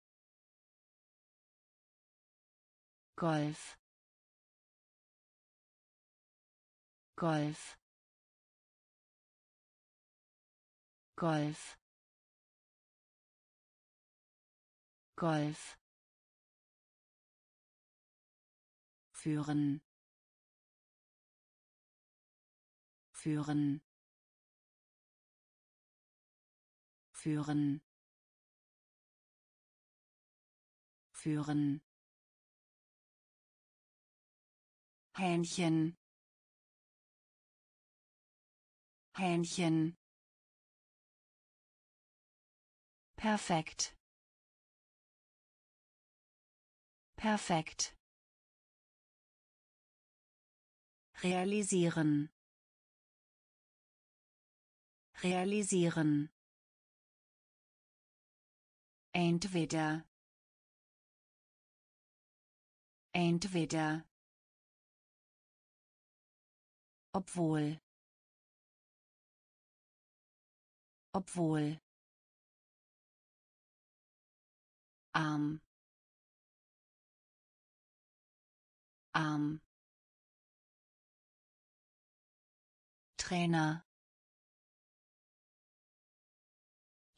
Golf. Golf. Golf. Golf. Führen führen führen führen Hähnchen Hähnchen Perfekt. Perfekt. Realisieren. Realisieren. Entweder. Entweder. Obwohl. Obwohl. arm arm Trainer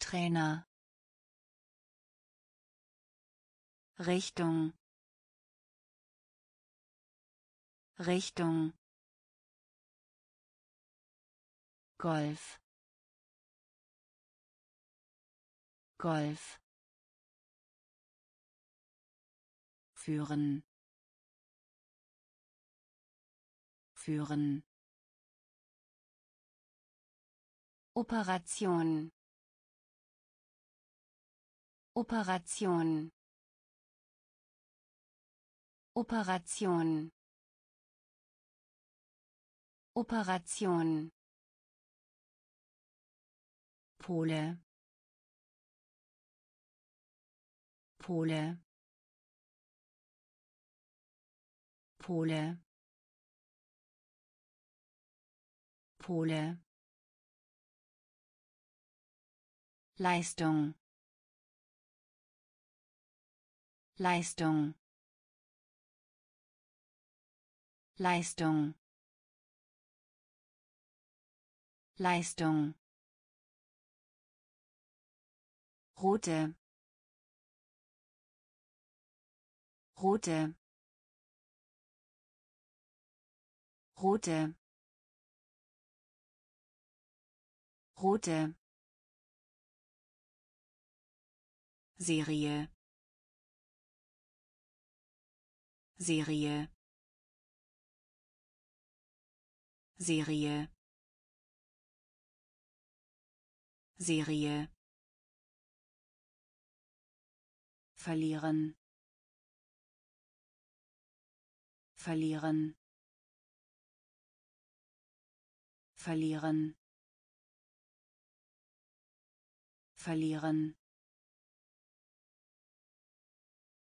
Trainer. Richtung. Richtung. Golf. Golf. Führen. Führen. Operation Operation. Operation. Operation. Pole. Pole. Pole. Pole. Leistung Leistung. Leistung. Leistung. Rote rote rote rote Serie Serie. Serie. Serie. Verlieren. Verlieren. Verlieren. Verlieren.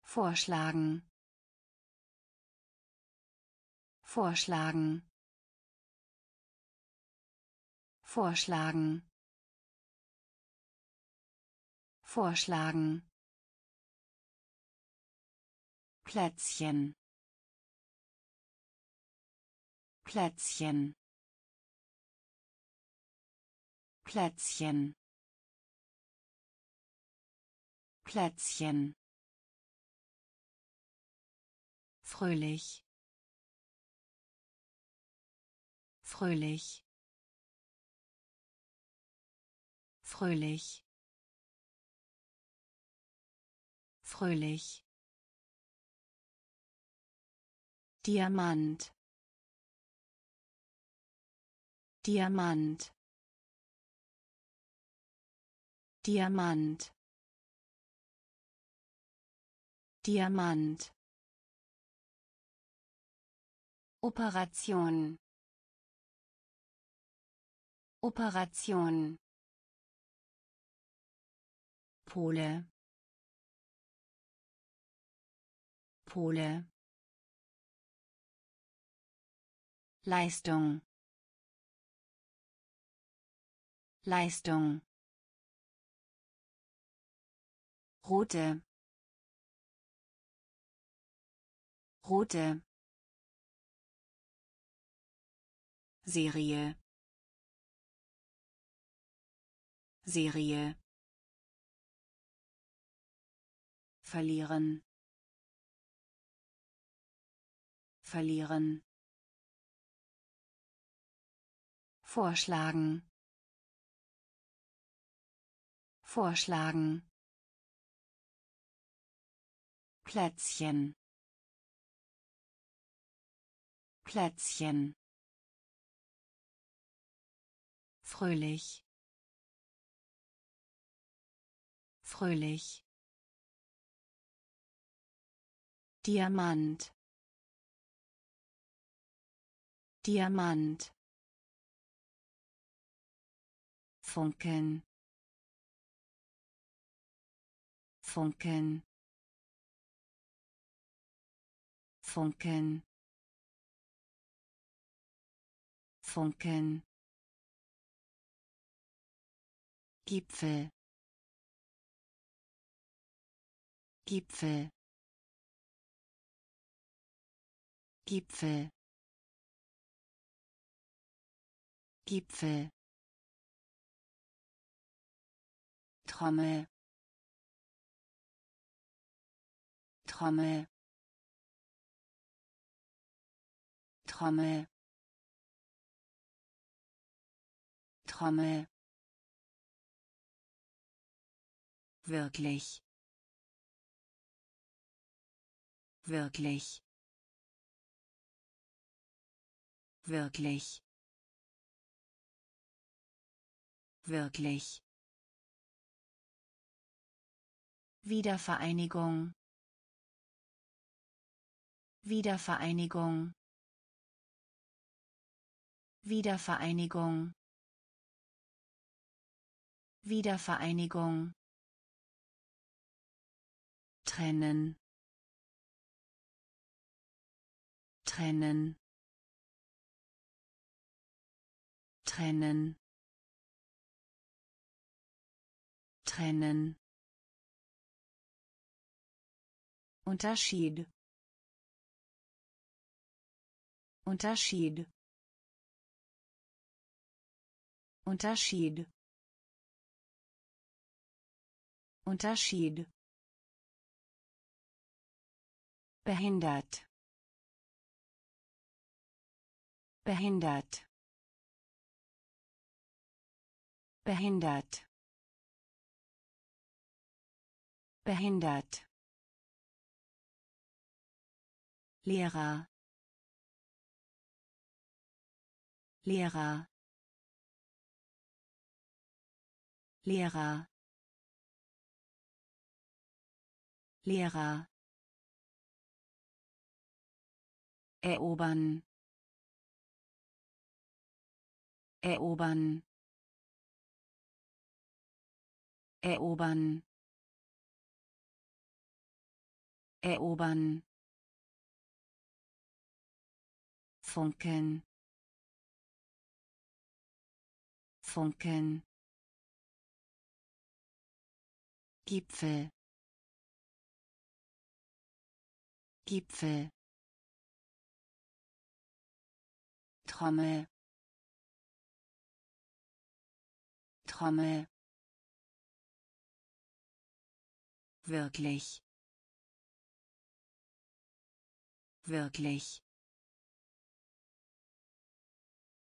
Vorschlagen vorschlagen. Vorschlagen. Vorschlagen. Plätzchen. Plätzchen. Plätzchen. Plätzchen. Fröhlich fröhlich. Fröhlich. Fröhlich. Diamant. Diamant. Diamant. Diamant. Operation Operation. Pole. Pole. Leistung. Leistung. Rote rote Serie Serie. Verlieren. Verlieren. Vorschlagen. Vorschlagen. Plätzchen. Plätzchen. Fröhlich fröhlich. Diamant. Diamant. Funken. Funken. Funken. Funken. Gipfel Gipfel. Gipfel. Gipfel. Trommel. Trommel. Trommel. Trommel. Wirklich wirklich. Wirklich. Wirklich. Wiedervereinigung. Wiedervereinigung. Wiedervereinigung. Wiedervereinigung. Trennen trennen. Trennen. Trennen. Unterschied. Unterschied. Unterschied. Unterschied. Behindert behindert. Behindert. Behindert. Lehrer. Lehrer. Lehrer. Lehrer. Erobern erobern. Erobern. Erobern. Funken. Funken. Gipfel. Gipfel. Trommel Trommel wirklich. Wirklich.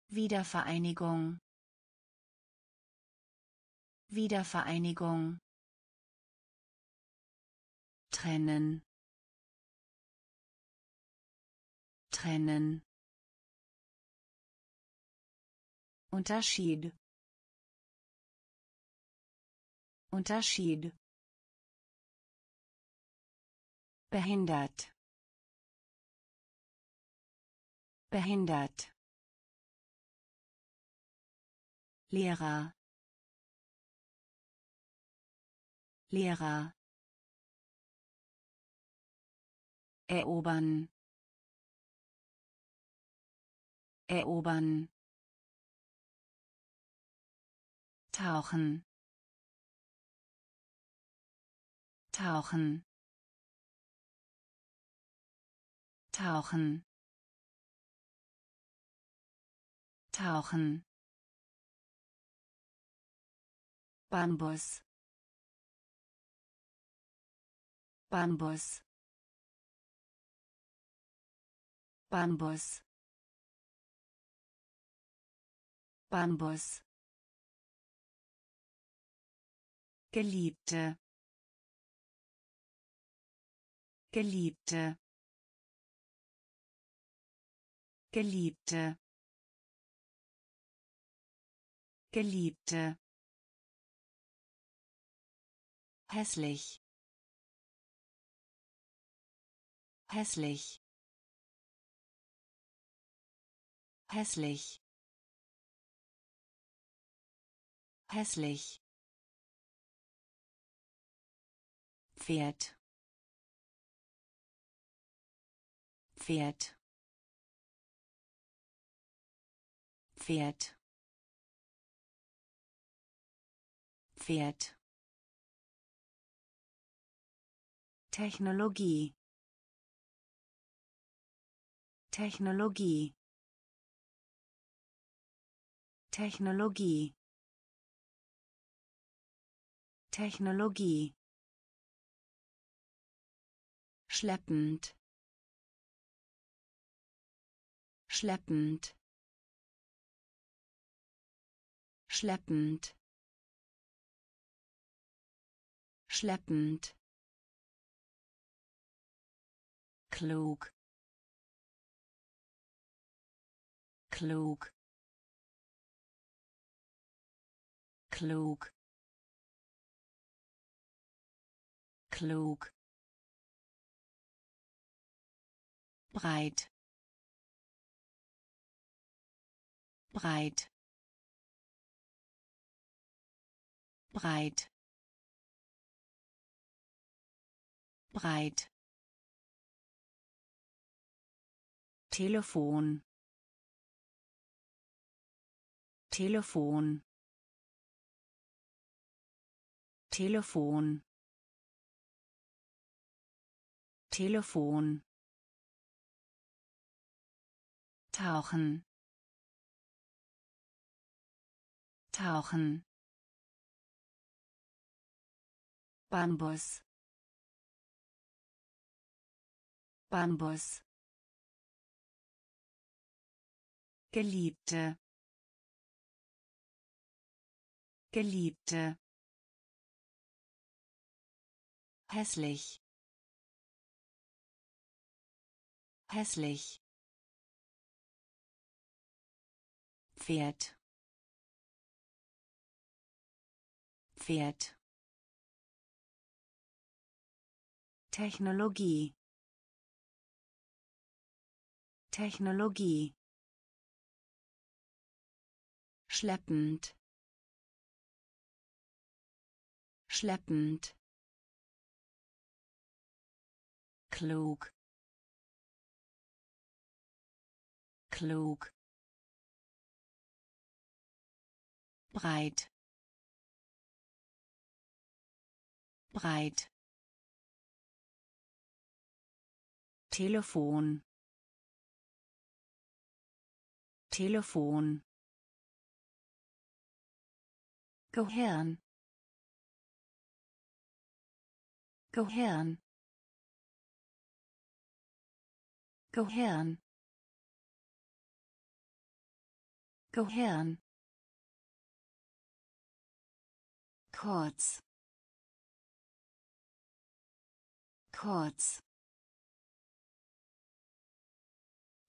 Wiedervereinigung. Wiedervereinigung. Trennen. Trennen. Unterschied Unterschied. Behindert. Behindert. Lehrer. Lehrer. Erobern. Erobern. Tauchen tauchen. Tauchen. Tauchen. Bambus Bambus Bambus Bambus Geliebte Geliebte. Geliebte. Geliebte. Hässlich. Hässlich. Hässlich. Hässlich. Pferd Pferd. Pferd. Pferd. Technologie. Technologie. Technologie. Technologie. Schleppend schleppend. Schleppend. Schleppend. Klug. Klug. Klug. Klug. Breit breit. Breit. Breit. Telefon. Telefon. Telefon. Telefon. Tauchen tauchen Bambus Bambus Geliebte. Geliebte. Hässlich. Hässlich. Pferd Pferd Technologie. Technologie. Schleppend. Schleppend. Klug. Klug. Breit breit. Telefon. Telefon. Gehirn. Gehirn. Gehirn. Gehirn. Kurz kurz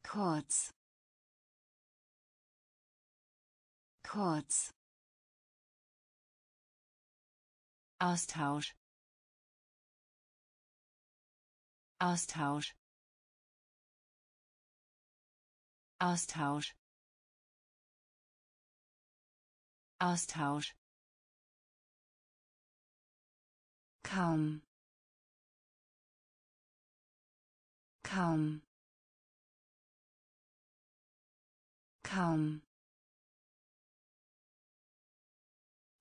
kurz kurz Austausch. Austausch. Austausch. Austausch. Kaum kaum. Kaum.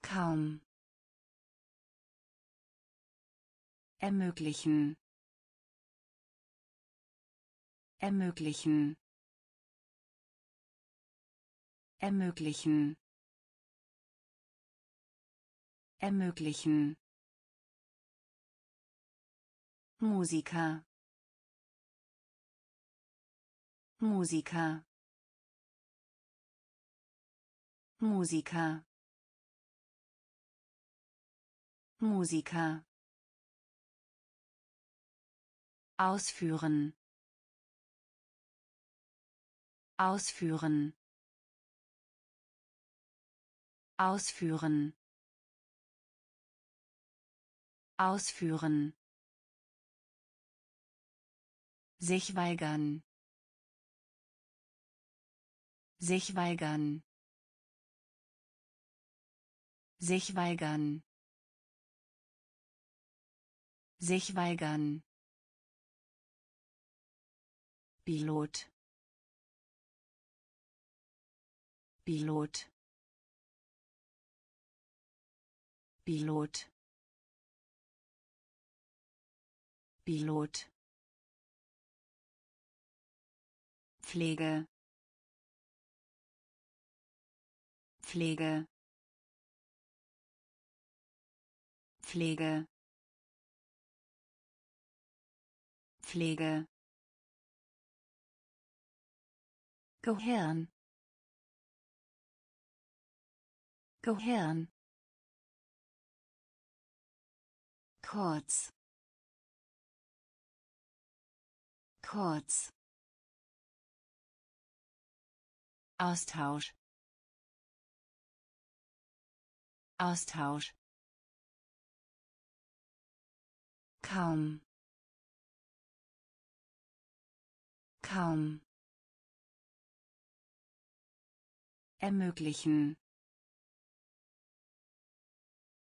Kaum. Ermöglichen. Ermöglichen. Ermöglichen. Ermöglichen. Musiker Musiker. Musiker. Musiker. Ausführen. Ausführen. Ausführen. Ausführen. Sich weigern sich weigern. Sich weigern. Sich weigern. Pilot. Pilot. Pilot. Pilot. Pflege Pflege. Pflege. Pflege. Gehirn. Gehirn. Kurz. Kurz. Austausch Austausch. Kaum. Kaum. Ermöglichen.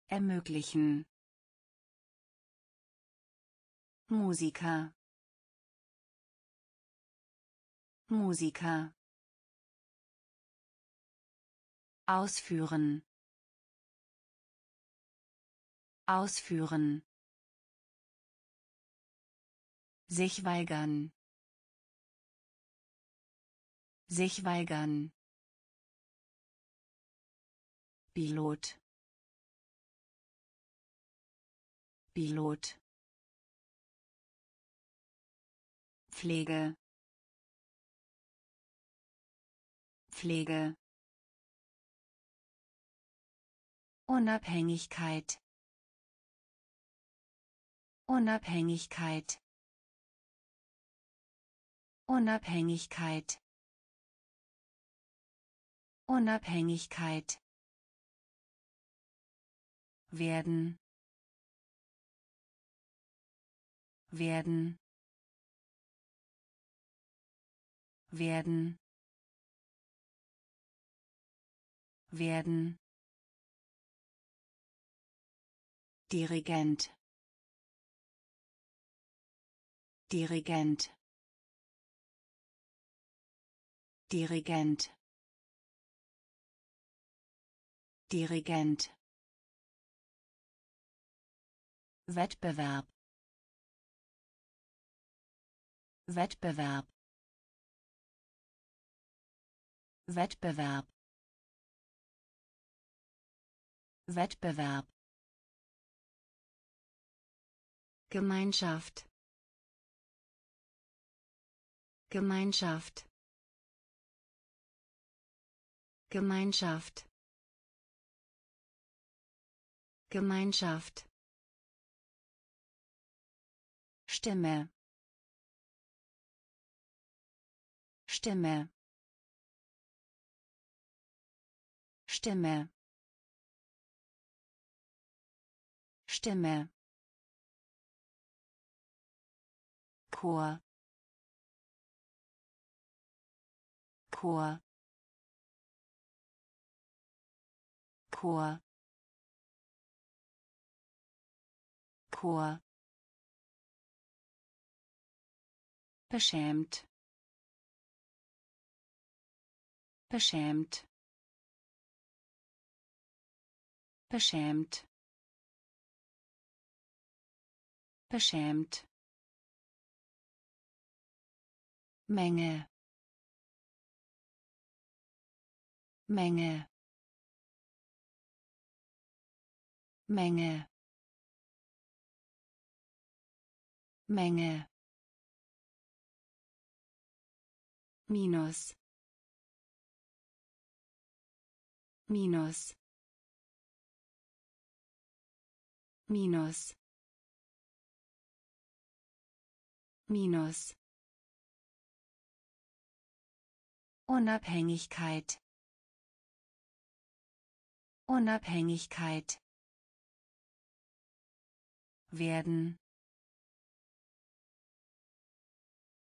Ermöglichen. Musiker. Musiker. Ausführen ausführen. Sich weigern. Sich weigern. Pilot. Pilot. Pflege. Pflege. Unabhängigkeit Unabhängigkeit. Unabhängigkeit. Unabhängigkeit. Werden. Werden. Werden. Werden. Dirigent Dirigent. Dirigent. Dirigent. Wettbewerb. Wettbewerb. Wettbewerb. Wettbewerb. Gemeinschaft Gemeinschaft. Gemeinschaft. Gemeinschaft. Stimme. Stimme. Stimme. Stimme. Chor Chor. Chor. Chor. Beschämt. Beschämt. Beschämt. Beschämt. Menge Menge. Menge. Menge. Minus. Minus. Minus. Minus. Unabhängigkeit Unabhängigkeit. Werden.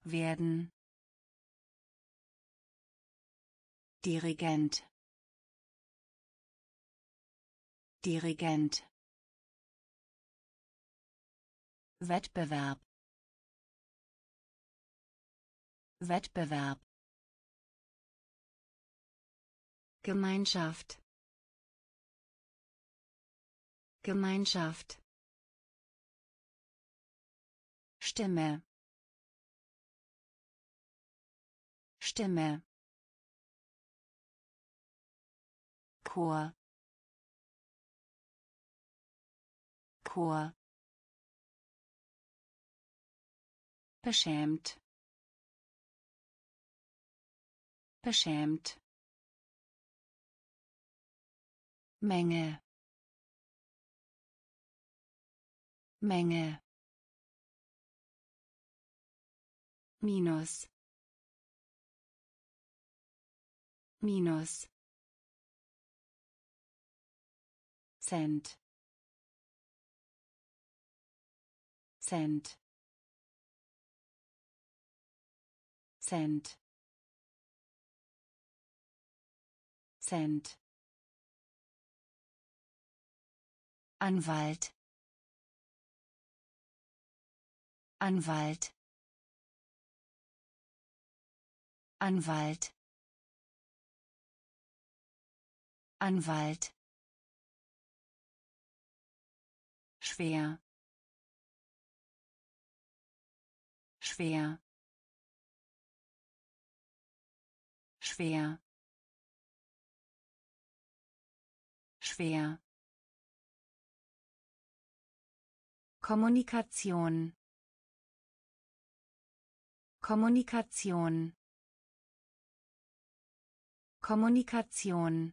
Werden. Dirigent. Dirigent. Wettbewerb. Wettbewerb. Gemeinschaft Gemeinschaft. Stimme. Stimme. Chor. Chor. Beschämt. Beschämt. Menge Menge. Minus. Minus. Cent. Cent. Cent. Cent. Anwalt Anwalt. Anwalt. Anwalt. Schwer. Schwer. Schwer. Schwer. Kommunikation Kommunikation. Kommunikation.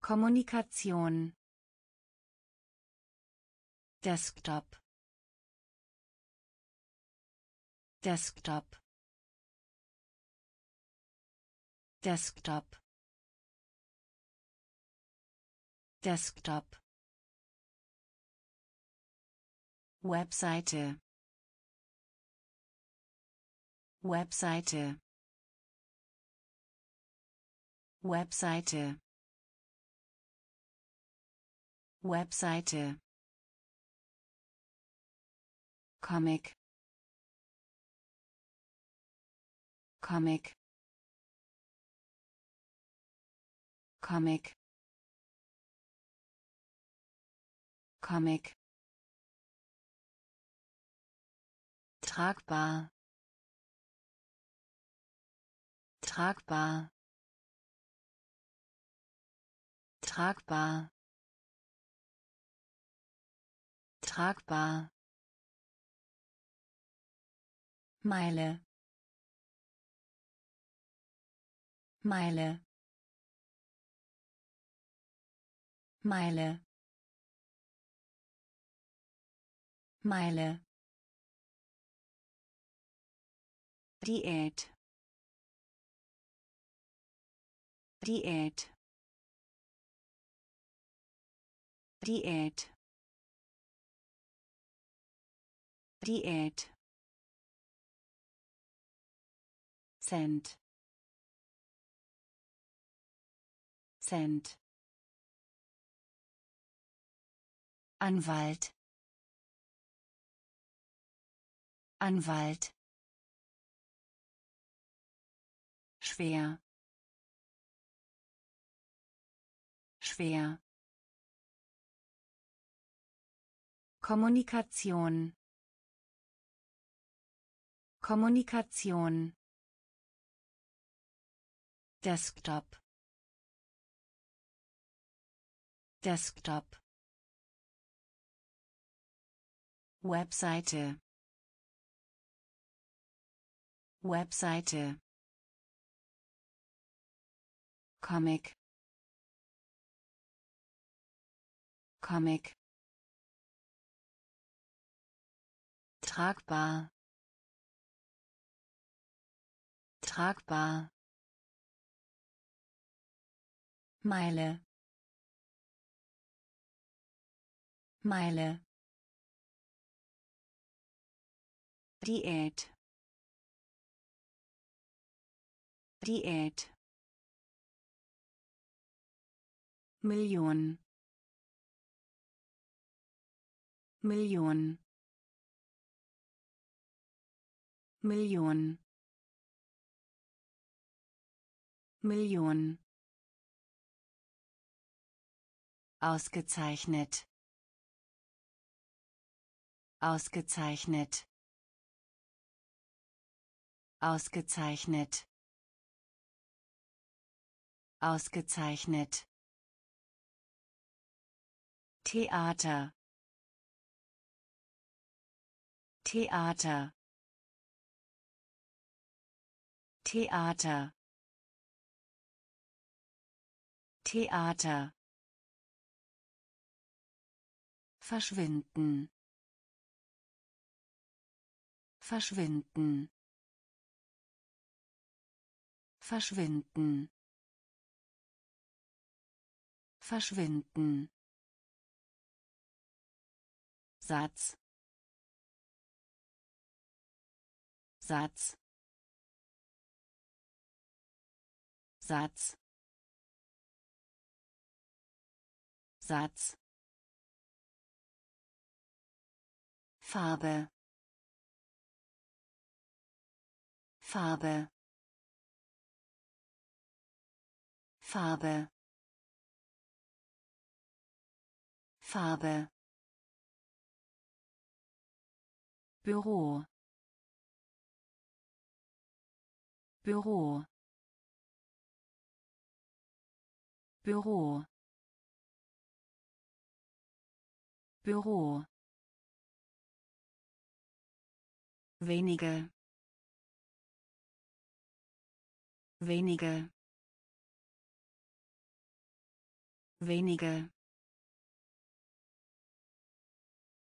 Kommunikation. Desktop. Desktop. Desktop. Desktop. Webseite Webseite. Webseite. Webseite. Comic. Comic. Comic. Comic. Tragbar tragbar. Tragbar. Tragbar. Meile. Meile. Meile. Meile. Diät Diät. Diät. Diät. Cent. Cent. Anwalt. Anwalt. Schwer schwer. Kommunikation. Kommunikation. Desktop. Desktop. Webseite. Webseite. Comic Comic. Tragbar. Tragbar. Meile. Meile. Diät. Diät. Million Million Million Million Ausgezeichnet. Ausgezeichnet. Ausgezeichnet. Ausgezeichnet. Theater. Theater. Theater. Theater. Verschwinden. Verschwinden. Verschwinden. Verschwinden. Satz Satz. Satz. Satz. Farbe. Farbe. Farbe. Farbe. Büro Büro. Büro. Büro. Wenige. Wenige. Wenige.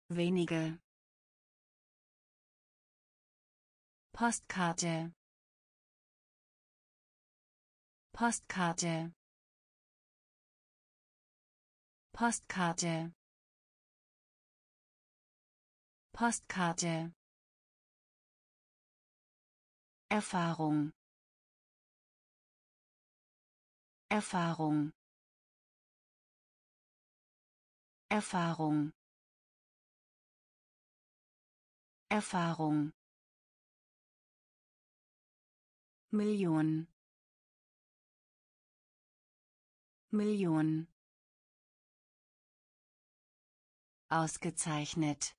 Wenige. Postkarte Postkarte. Postkarte. Postkarte. Erfahrung. Erfahrung. Erfahrung. Erfahrung. Million Million Ausgezeichnet.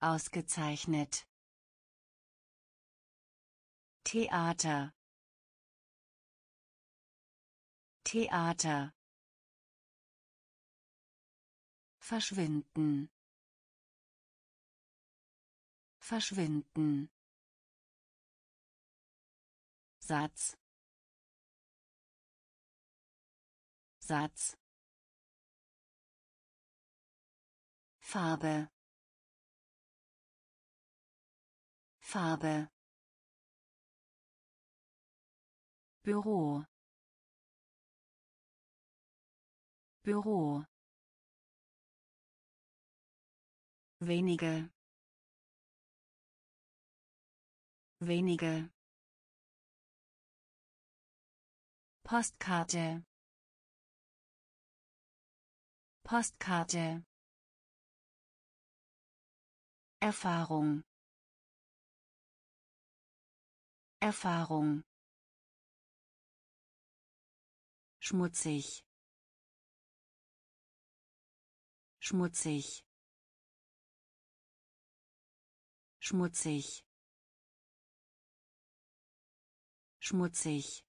Ausgezeichnet. Theater. Theater. Verschwinden. Verschwinden. Satz. Satz. Farbe. Farbe. Büro. Büro. wenige wenige Postkarte Postkarte. Erfahrung. Erfahrung. Schmutzig. Schmutzig. Schmutzig. Schmutzig.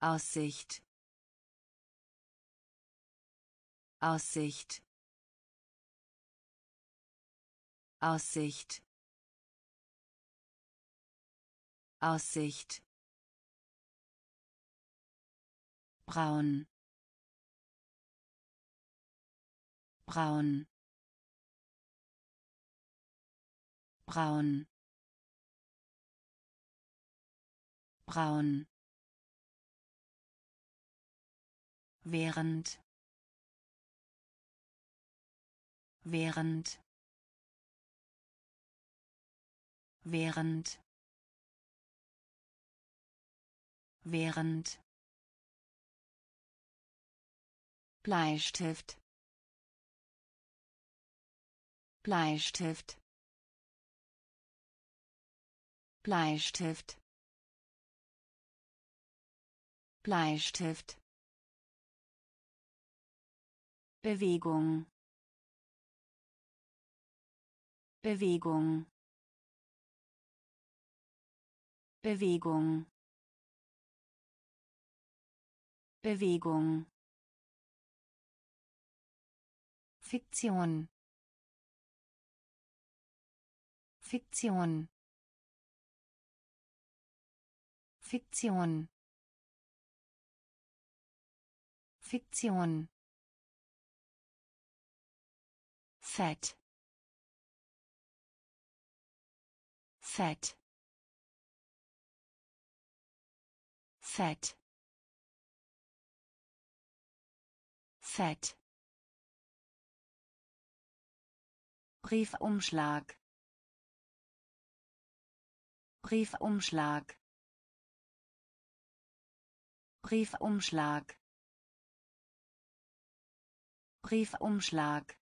Aussicht Aussicht. Aussicht. Aussicht. Braun. Braun. Braun. Braun. Während während. Während. Während. Bleistift. Bleistift. Bleistift. Bleistift. Bewegung Bewegung. Bewegung. Bewegung. Fiktion. Fiktion. Fiktion. Fiktion. Fett Fett. Fett. Fett. Briefumschlag. Briefumschlag. Briefumschlag. Briefumschlag.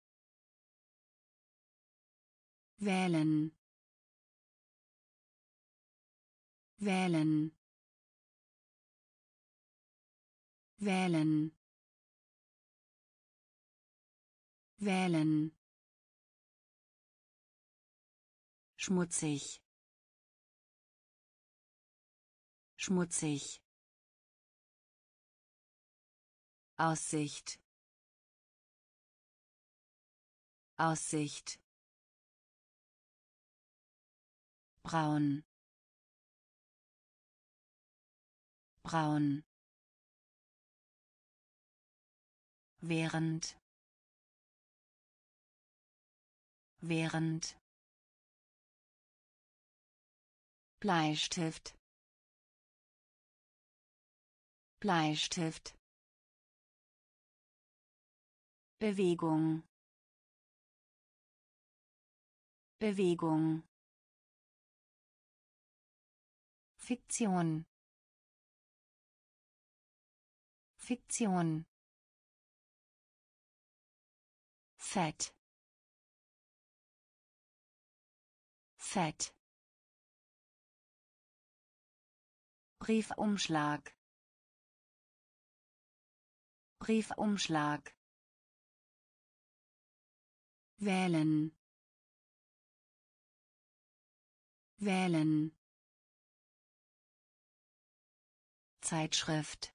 Wählen wählen. Wählen. Wählen. Schmutzig. Schmutzig. Aussicht. Aussicht. Braun braun während. Während. Bleistift. Bleistift. Bewegung. Bewegung. Fiktion Fiktion. Fett. Fett. Briefumschlag. Briefumschlag. Wählen. Wählen. Zeitschrift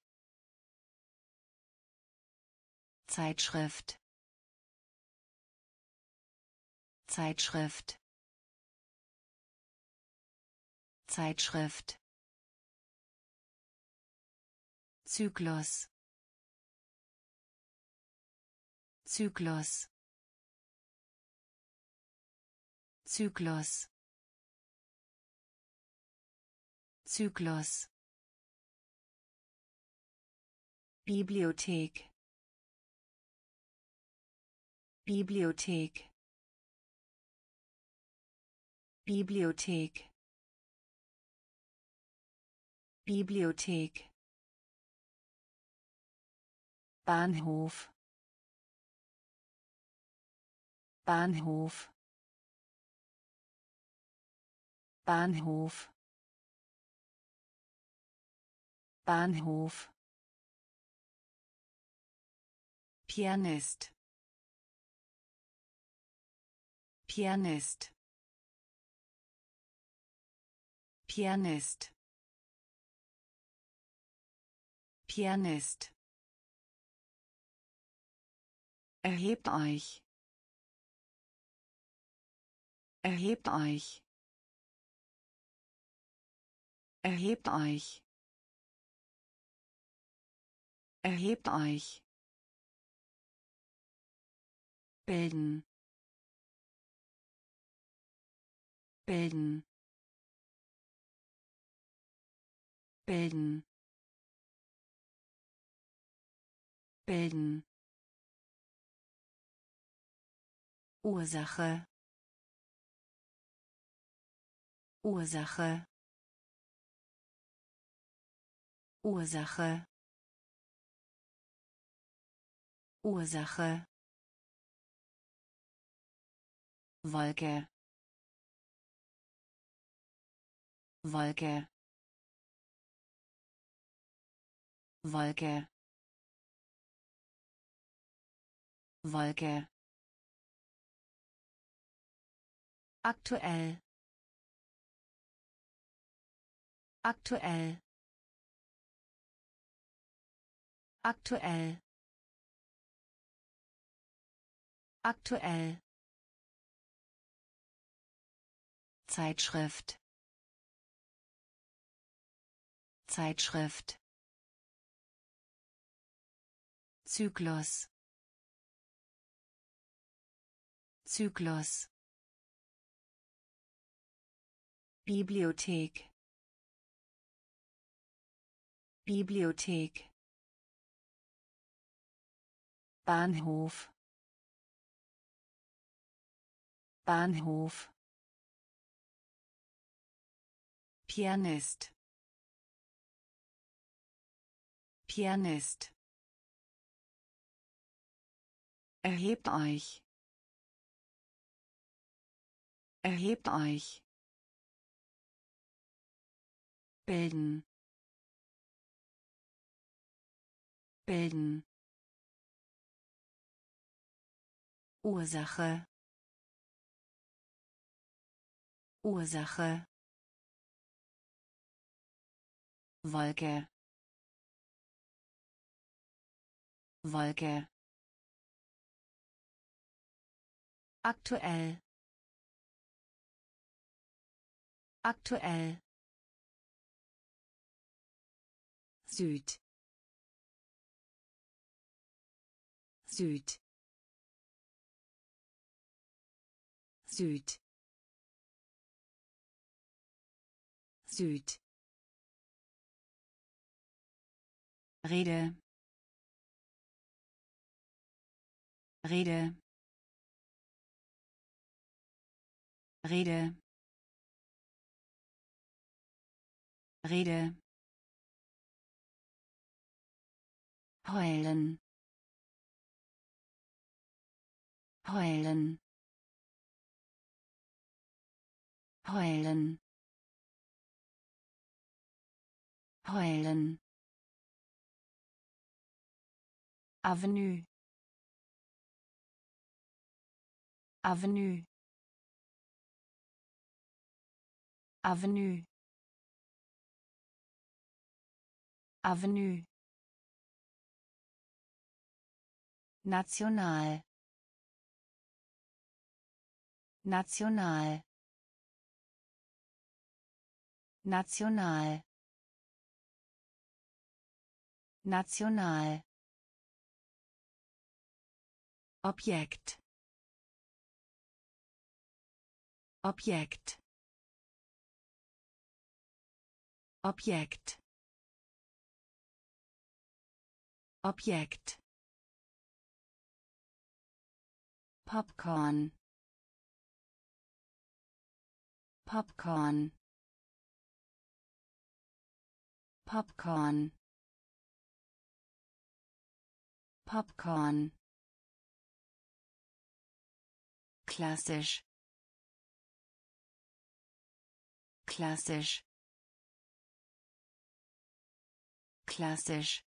Zeitschrift. Zeitschrift. Zeitschrift. Zyklus. Zyklus. Zyklus. Zyklus. Bibliothek Bibliothek. Bibliothek. Bibliothek. Bahnhof. Bahnhof. Bahnhof. Bahnhof. Pianist Pianist Pianist Pianist Erhebt euch. Erhebt euch. Erhebt euch. Erhebt euch. Bilden. Bilden. Bilden. Bilden. Ursache Ursache Ursache Ursache Wolke Wolke. Wolke. Wolke. Aktuell. Aktuell. Aktuell. Aktuell. Zeitschrift Zeitschrift. Zyklus. Zyklus. Bibliothek. Bibliothek. Bahnhof. Bahnhof. Pianist Pianist Erhebt euch. Erhebt euch. Bilden. Bilden. Ursache. Ursache. Wolke. Wolke. Aktuell. Aktuell. Süd. Süd. Süd. Süd. Rede. Rede. Rede. Rede. heulen heulen heulen heulen Avenue Avenue. Avenue. Avenue. National. National. National. National. Objekt Objekt. Objekt. Objekt. Popcorn. Popcorn. Popcorn. Popcorn. Klassisch klassisch. Klassisch.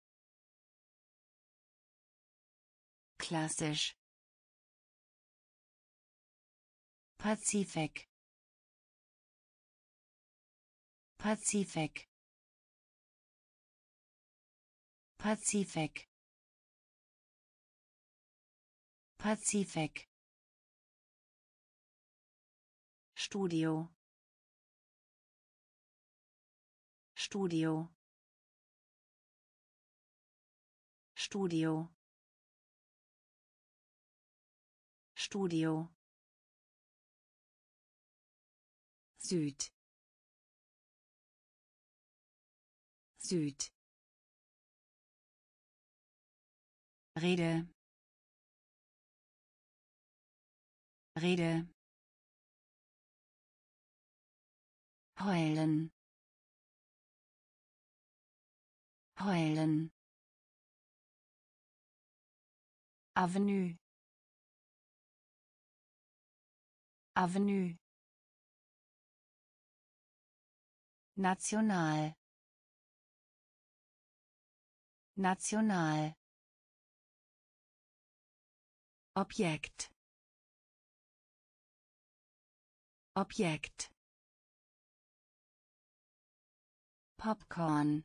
Klassisch. Pazifik. Pazifik. Pazifik. Pazifik. Studio Studio. Studio. Studio. Süd. Süd. Rede. Rede. Heulen heulen. Avenue. Avenue. National. National. Objekt. Objekt. Popcorn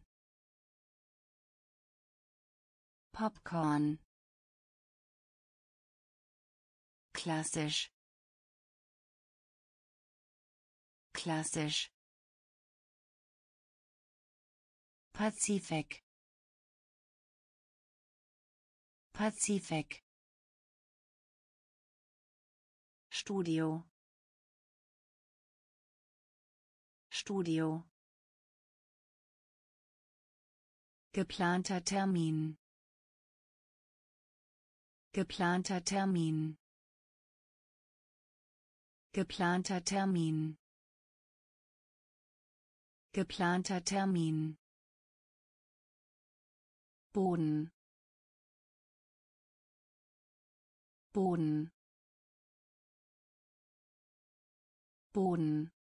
Popcorn. Klassisch. Klassisch. Pazifik. Pazifik. Studio. Studio. Geplanter Termin geplanter Termin. Geplanter Termin. Geplanter Termin. Boden. Boden. Boden.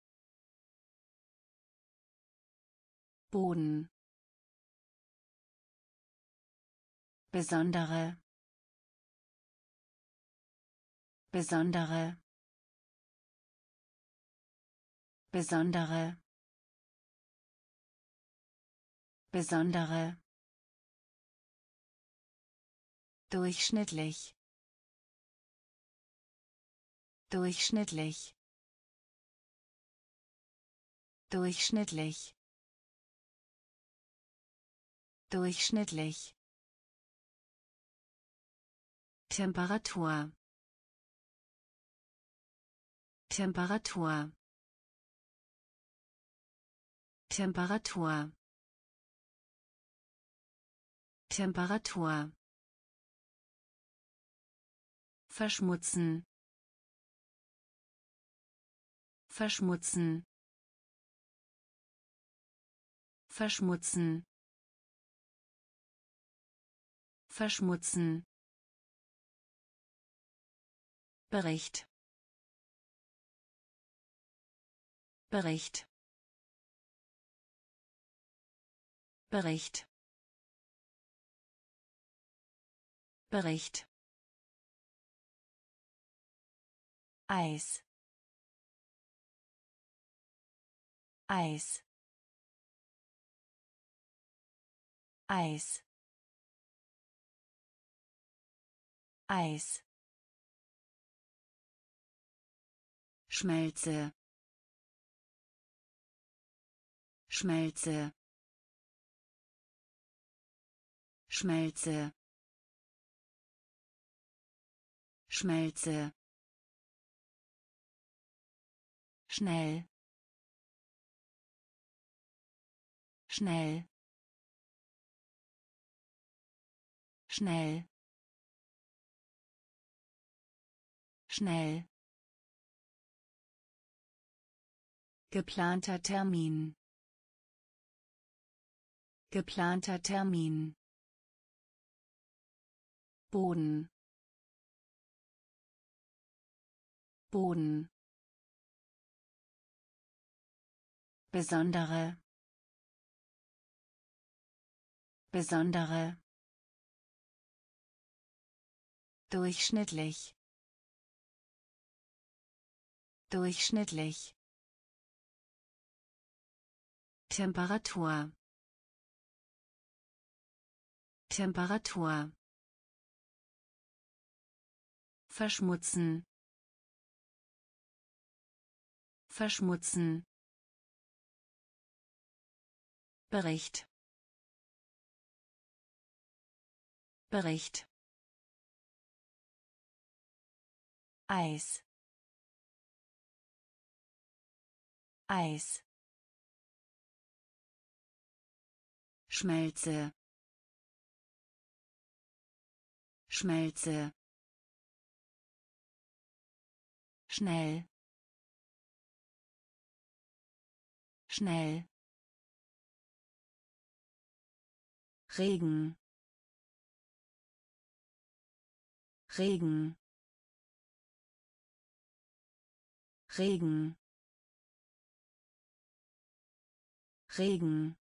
Boden. Besondere besondere. Besondere. Besondere. Durchschnittlich. Durchschnittlich. Durchschnittlich. Durchschnittlich. Temperatur Temperatur. Temperatur. Temperatur. Verschmutzen. Verschmutzen. Verschmutzen. Verschmutzen. Bericht Bericht. Bericht. Bericht. Eis. Eis. Eis. Eis. Schmelze Schmelze. Schmelze. Schmelze. Schnell. Schnell. Schnell. Schnell. Geplanter Termin geplanter Termin. Boden. Boden. Besondere. Besondere. Durchschnittlich. Durchschnittlich. Temperatur Temperatur. Verschmutzen. Verschmutzen. Bericht. Bericht. Eis. Eis. Schmelze Schmelze. Schnell. Schnell. Regen. Regen. Regen. Regen.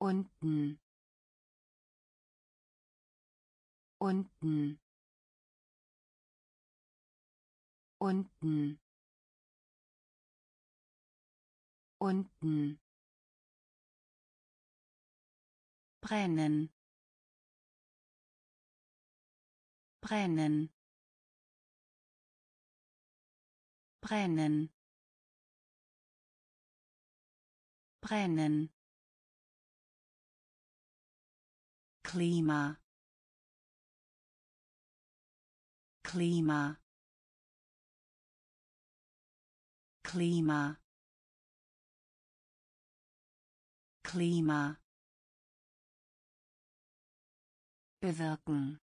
Unten unten. Unten. Unten. Brennen. Brennen. Brennen. Brennen. Klima Klima. Klima. Klima. Bewirken.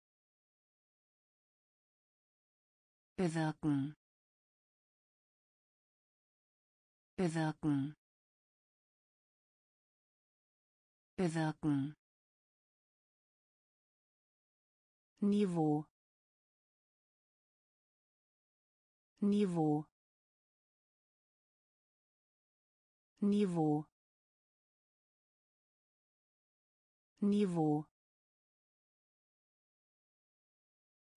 Bewirken. Bewirken. Bewirken. Niveau Niveau. Niveau. Niveau.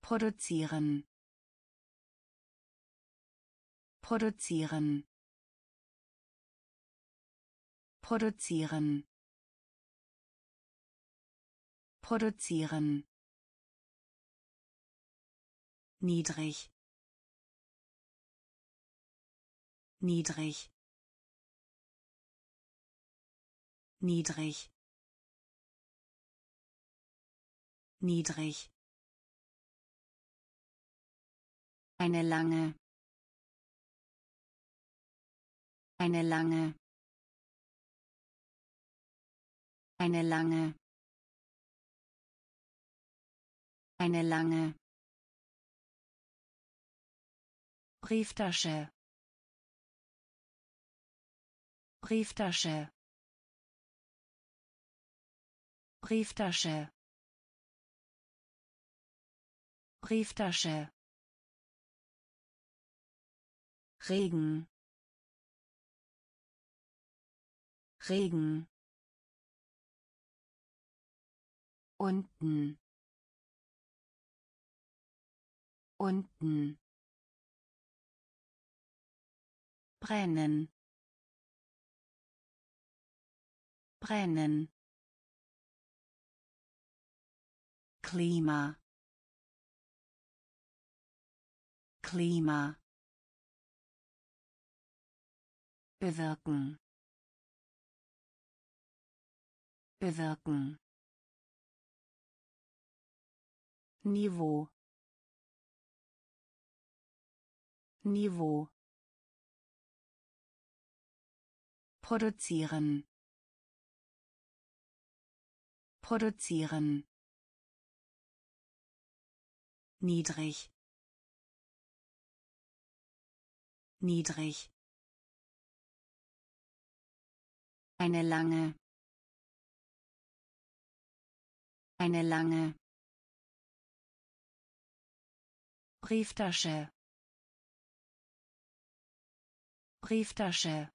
Produzieren. Produzieren. Produzieren. Produzieren. Niedrig niedrig niedrig niedrig. Eine lange eine lange eine lange eine lange. Brieftasche Brieftasche. Brieftasche. Brieftasche. Regen. Regen. Unten. Unten. Brennen brennen. Klima. Klima. Bewirken. Bewirken. Niveau. Niveau. Produzieren produzieren. Niedrig. Niedrig. Eine lange. Eine lange. Brieftasche. Brieftasche.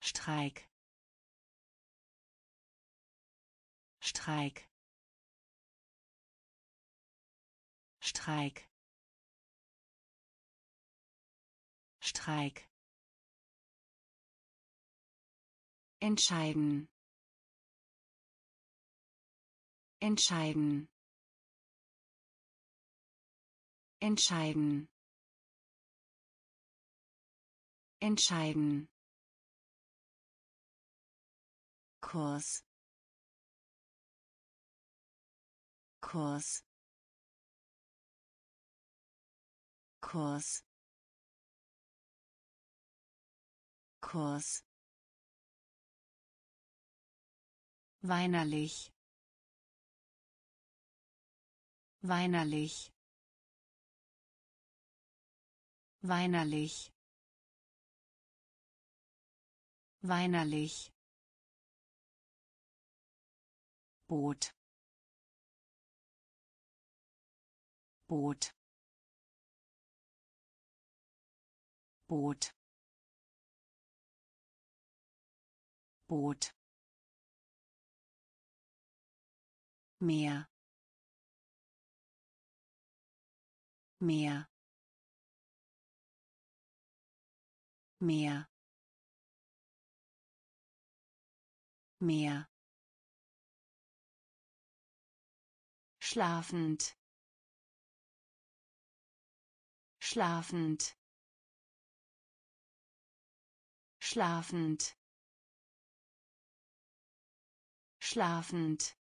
Streik Streik. Streik. Streik. Entscheiden. Entscheiden. Entscheiden. Entscheiden. Kurs Kurs. Kurs. Kurs. Weinerlich. Weinerlich. Weinerlich. Weinerlich. Boot Boot. Boot. Boot. Mehr mehr mehr mehr schlafend schlafend. Schlafend. Schlafend.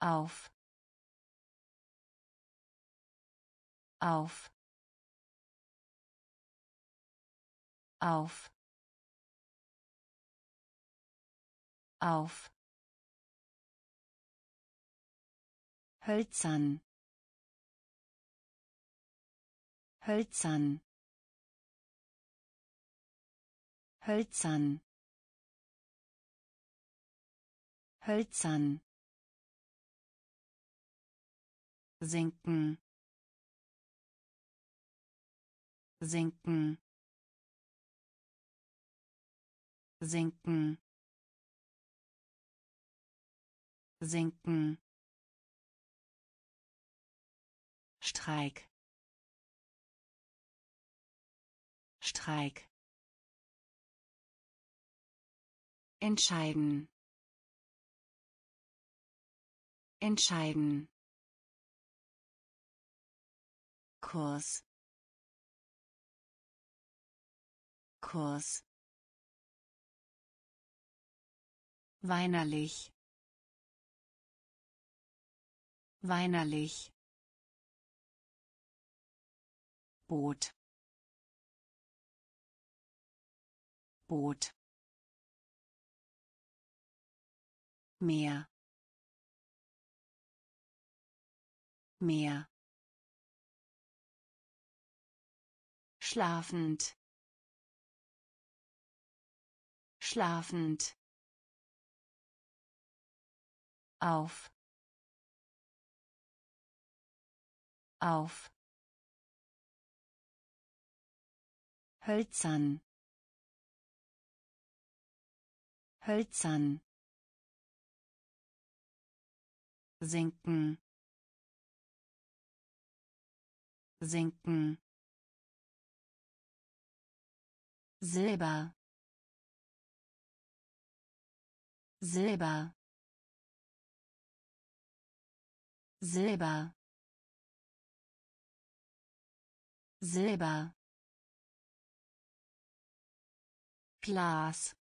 Auf. Auf. Auf. Auf. Hölzern hölzern. Hölzern. Hölzern. Sinken. Sinken. Sinken. Sinken. Streik Streik. Entscheiden. Entscheiden. Kurs. Kurs. Weinerlich. Weinerlich. Boot Boot. Meer. Meer. Schlafend. Schlafend. Auf. Auf. Hölzern hölzern. Sinken. Sinken. Silber. Silber. Silber. Silber. Glas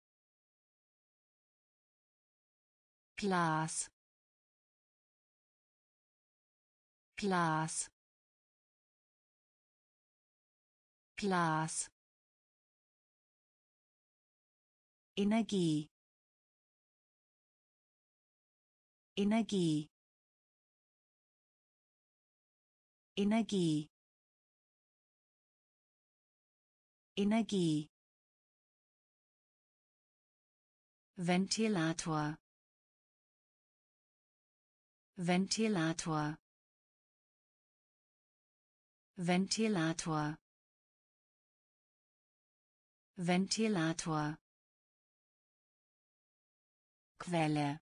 Glas. Glas. Glas. Energie. Energie. Energie. Energie. Ventilator Ventilator. Ventilator. Ventilator. Quelle.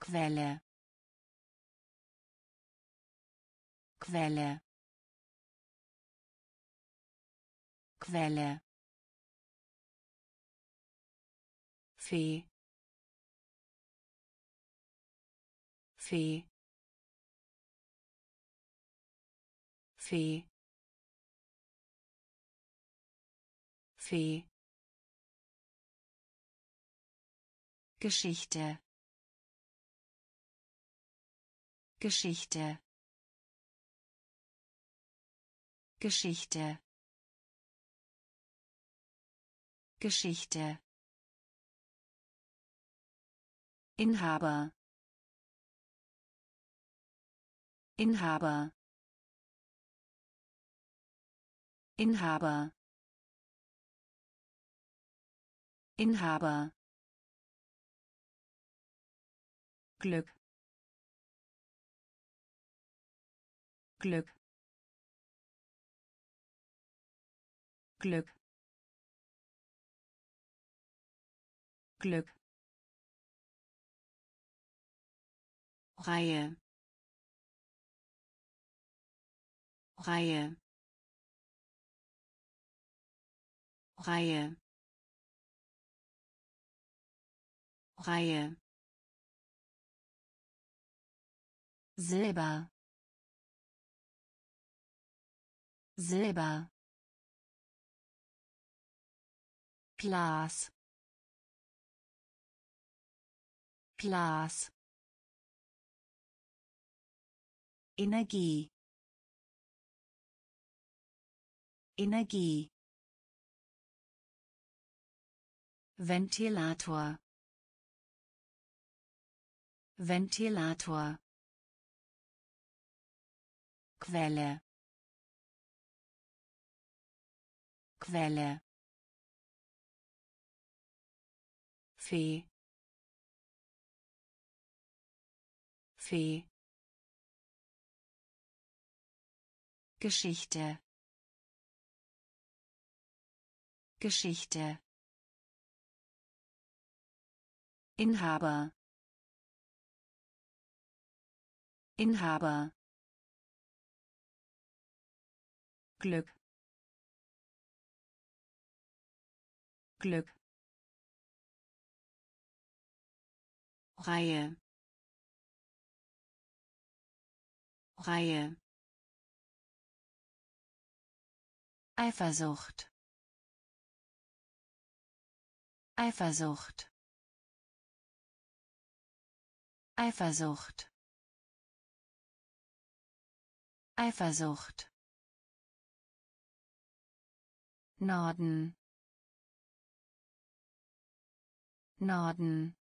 Quelle. Quelle. Quelle. Fee Fee. Fee. Fee. Geschichte. Geschichte. Geschichte. Geschichte. Inhaber Inhaber. Inhaber. Inhaber. Glück. Glück. Glück. Glück. Reihe Reihe. Reihe. Reihe. Silber. Silber. Glas. Glas. Energie Energie. Ventilator. Ventilator. Quelle. Quelle. Fee. Fee. Geschichte Geschichte. Inhaber. Inhaber. Glück. Glück. Reihe. Reihe. Eifersucht Eifersucht. Eifersucht. Eifersucht. Norden. Norden.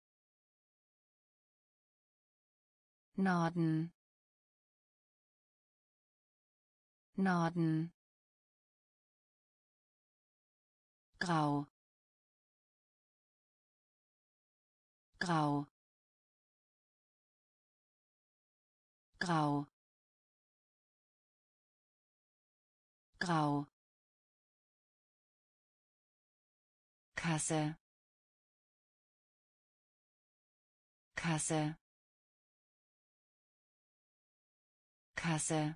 Norden. Norden. Grau Grau. Grau. Grau. Kasse. Kasse. Kasse.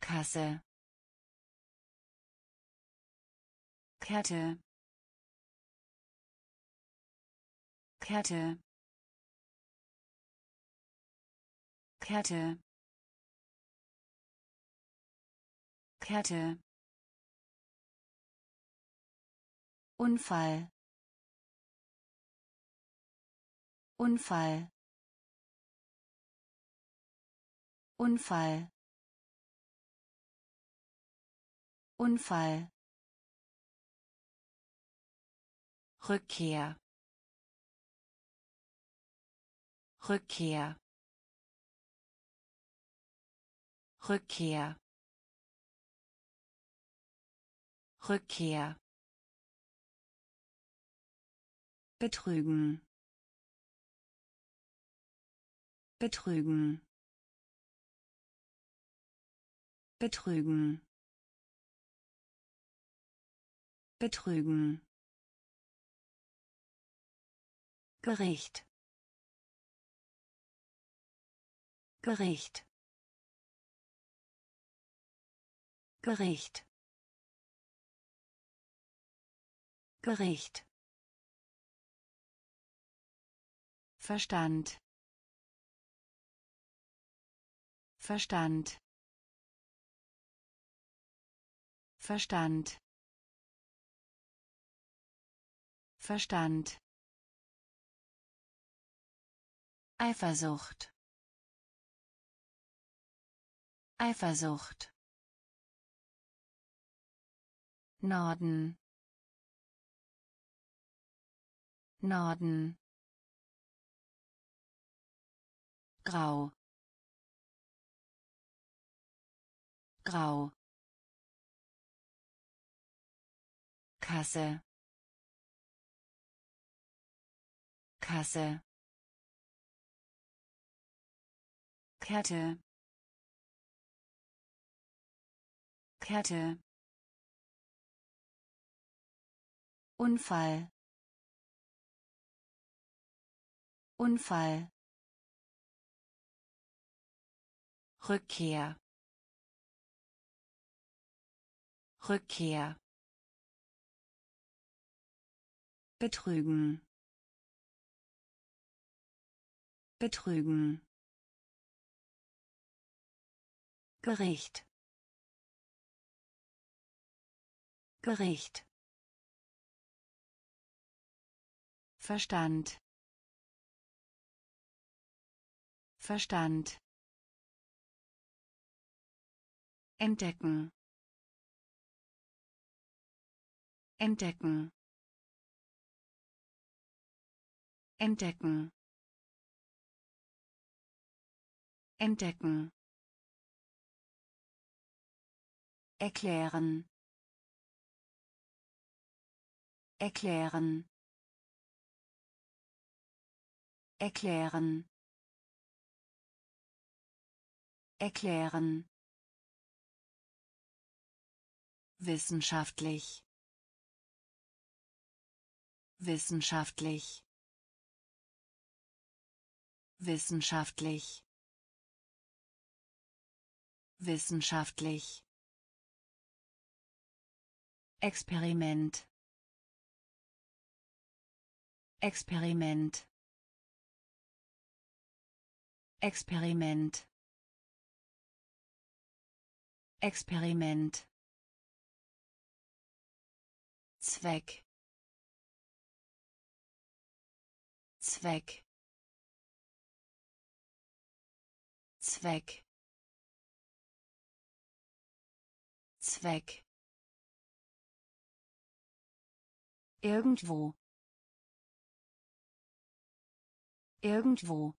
Kasse. Kette Kette Kette Kette Unfall. Unfall. Unfall. Unfall. Rückkehr Rückkehr. Rückkehr. Rückkehr. Betrügen. Betrügen. Betrügen. Betrügen. Gericht Gericht Gericht Gericht Verstand. Verstand. Verstand. Verstand. Eifersucht Eifersucht. Norden. Norden. Grau. Grau. Kasse. Kasse. Kette Kette Unfall. Unfall. Rückkehr. Rückkehr. Betrügen. Betrügen. Gericht Gericht Verstand. Verstand. Entdecken. Entdecken. Entdecken. Entdecken. Erklären erklären. Erklären. Erklären. Wissenschaftlich. Wissenschaftlich. Wissenschaftlich. Wissenschaftlich. Experiment Experiment. Experiment. Experiment. Zweck. Zweck. Zweck. Zweck. Irgendwo. Irgendwo.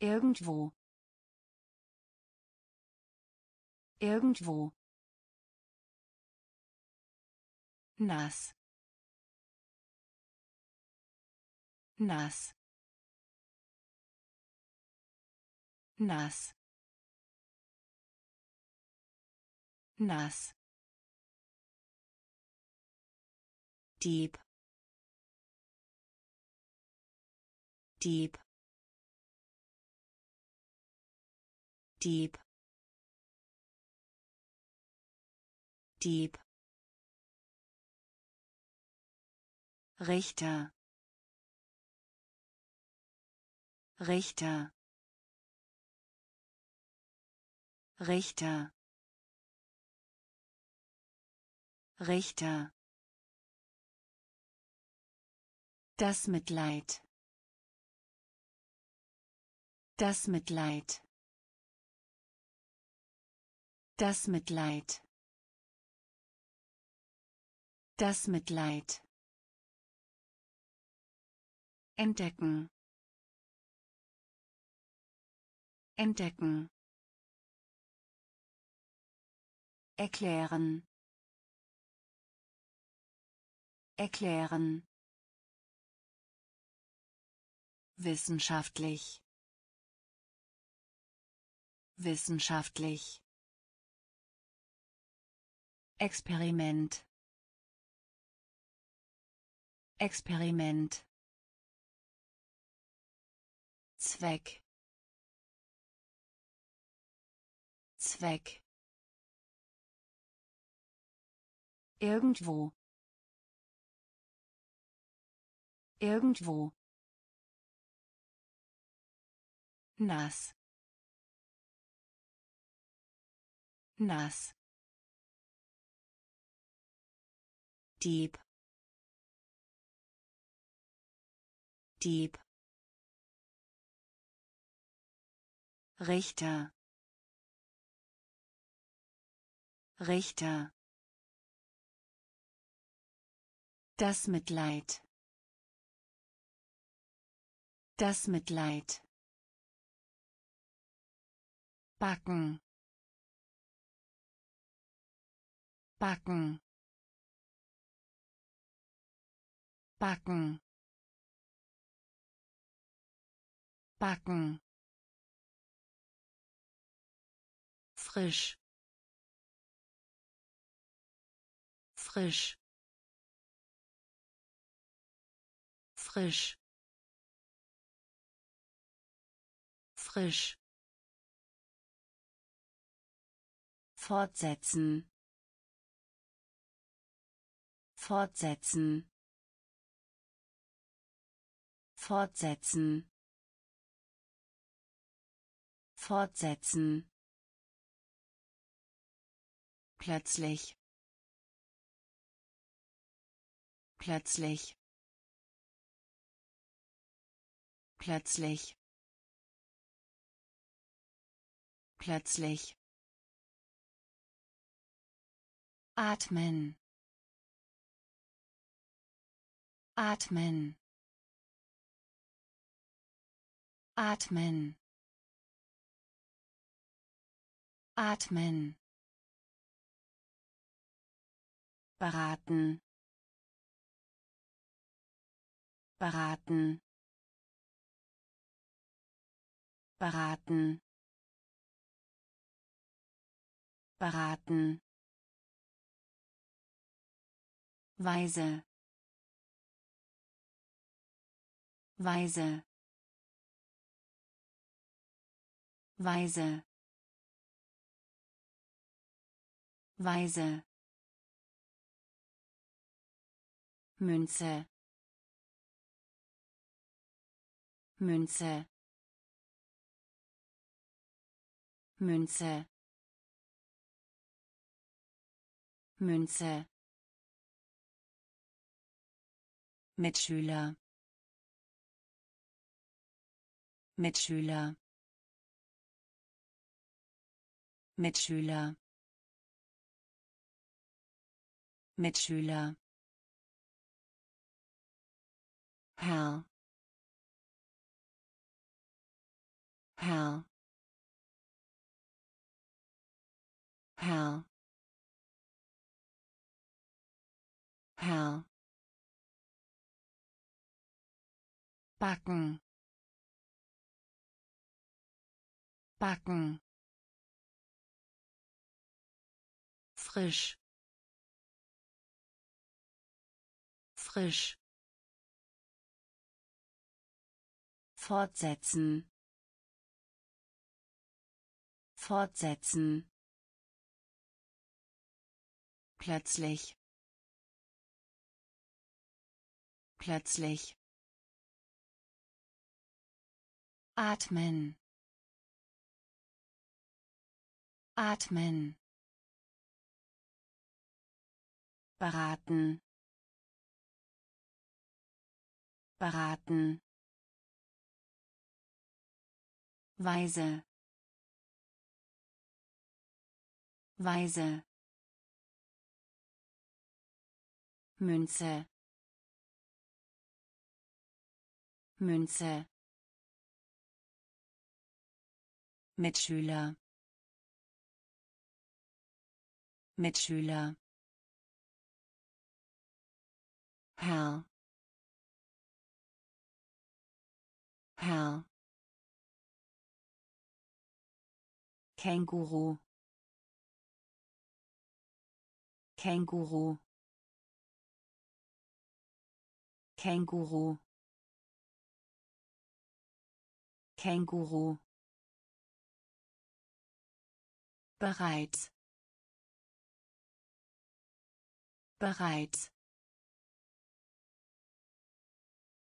Irgendwo. Irgendwo. nass nass nass nass Dieb Dieb Dieb Dieb Richter. Richter. Richter. Richter. Das Mitleid. Das Mitleid. Das Mitleid. Das Mitleid. Entdecken. Entdecken. Erklären. Erklären. Wissenschaftlich. Wissenschaftlich. Experiment. Experiment. Zweck. Zweck. Irgendwo. Irgendwo. nass nass. Dieb Dieb Richter. Richter. Das Mitleid. Das Mitleid. Backen backen. Backen. Backen. Frisch. Frisch. Frisch. Frisch. Fortsetzen. Fortsetzen. Fortsetzen. Fortsetzen. Plötzlich. Plötzlich. Plötzlich. Plötzlich. atmen atmen. Atmen. Atmen. Beraten. Beraten. Beraten. Beraten. Weise Weise. Weise. Weise. Münze. Münze. Münze. Münze. Mitschüler Mitschüler. Mitschüler. Mitschüler. Hell Hell Hell Hell backen backen. Frisch. Frisch. Fortsetzen. Fortsetzen. Plötzlich. Plötzlich. Atmen atmen. Beraten. Beraten. Weise. Weise. Münze. Münze. Mitschüler Mitschüler. Hell Hell Känguru. Känguru. Känguru. Känguru. Bereits bereits.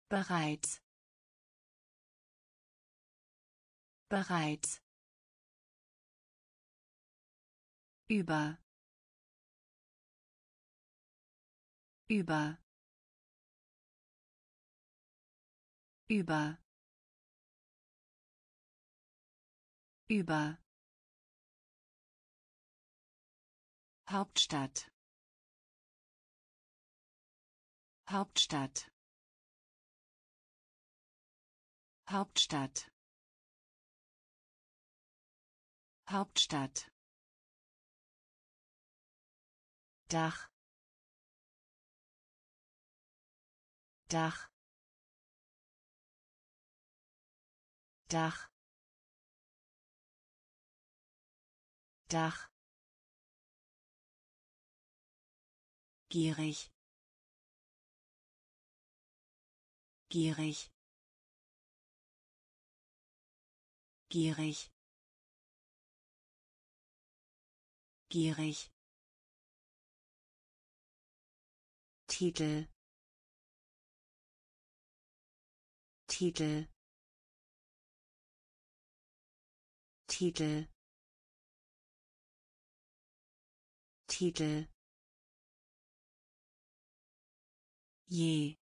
Bereits. Bereits. Über. Über. Über. Über. Hauptstadt Hauptstadt. Hauptstadt. Hauptstadt. Dach. Dach. Dach. Dach. Gierig gierig. Gierig. Gierig. Titel. Titel. Titel. Titel. Je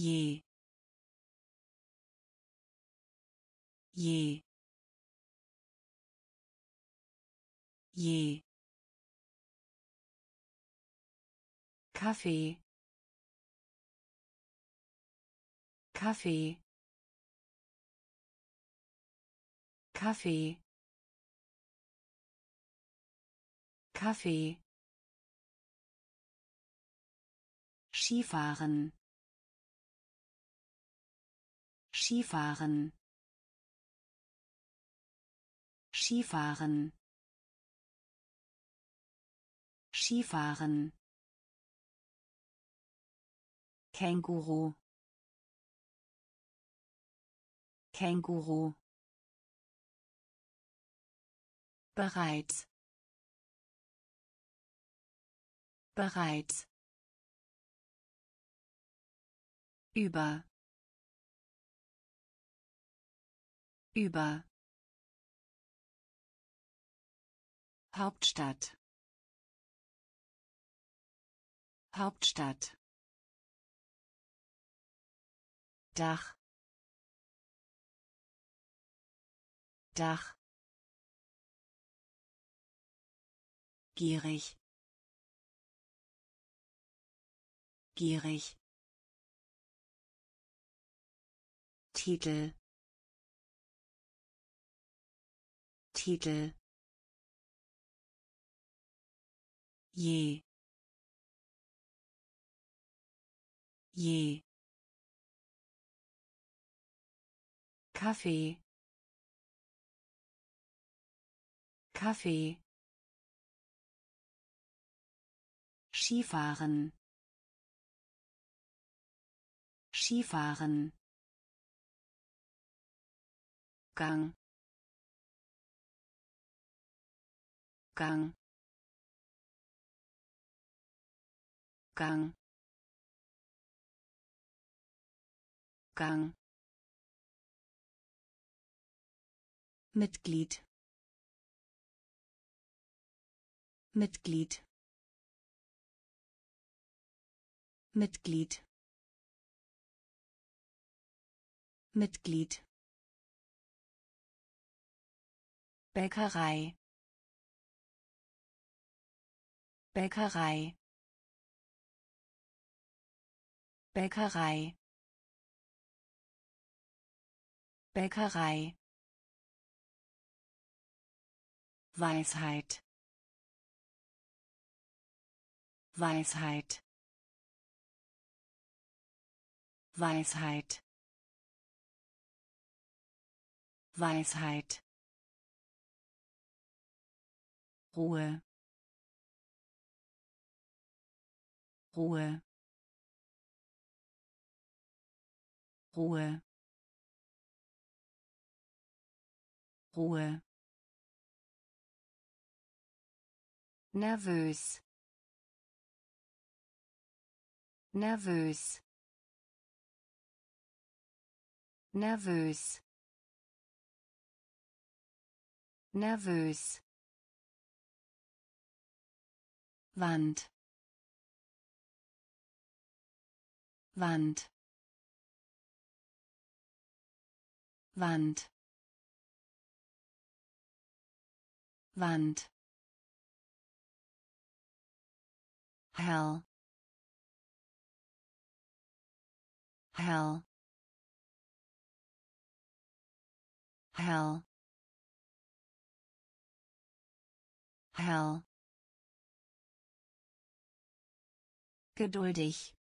je je je Kaffee. Kaffee. Kaffee. Kaffee. Skifahren Skifahren. Skifahren. Skifahren. Känguru. Känguru. Bereits bereits über über. Hauptstadt. Hauptstadt. Dach. Dach. Gierig. Gierig. Titel Titel je. Je. Kaffee. Kaffee. Skifahren. Skifahren. Gang Gang. Gang. Gang. Mitglied. Mitglied. Mitglied. Mitglied. Bäckerei Bäckerei. Bäckerei. Bäckerei. Weisheit. Weisheit. Weisheit. Weisheit. Ruhe Ruhe. Ruhe. Ruhe. Nervös. Nervös. Nervös. Nervös. Wand Wand. Wand. Wand. Hell. Hell. Hell. Hell. Geduldig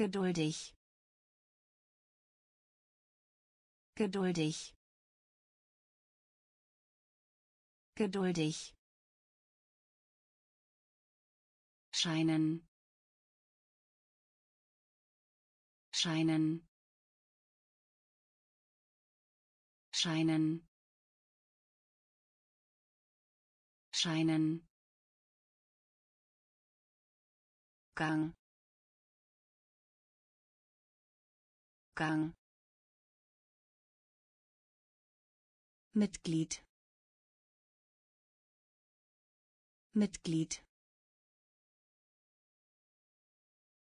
geduldig. Geduldig. Geduldig. Scheinen. Scheinen. Scheinen. Scheinen. Gang Gang Mitglied. Mitglied.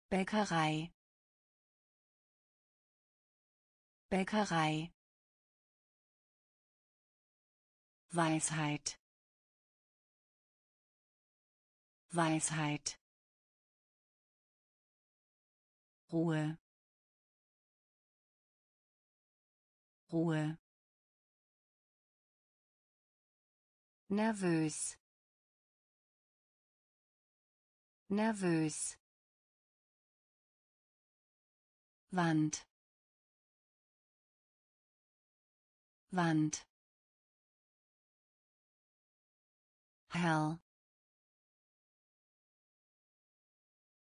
Bäckerei. Bäckerei. Weisheit. Weisheit. Ruhe Ruhe. Nervös. Nervös. Wand. Wand. Hell.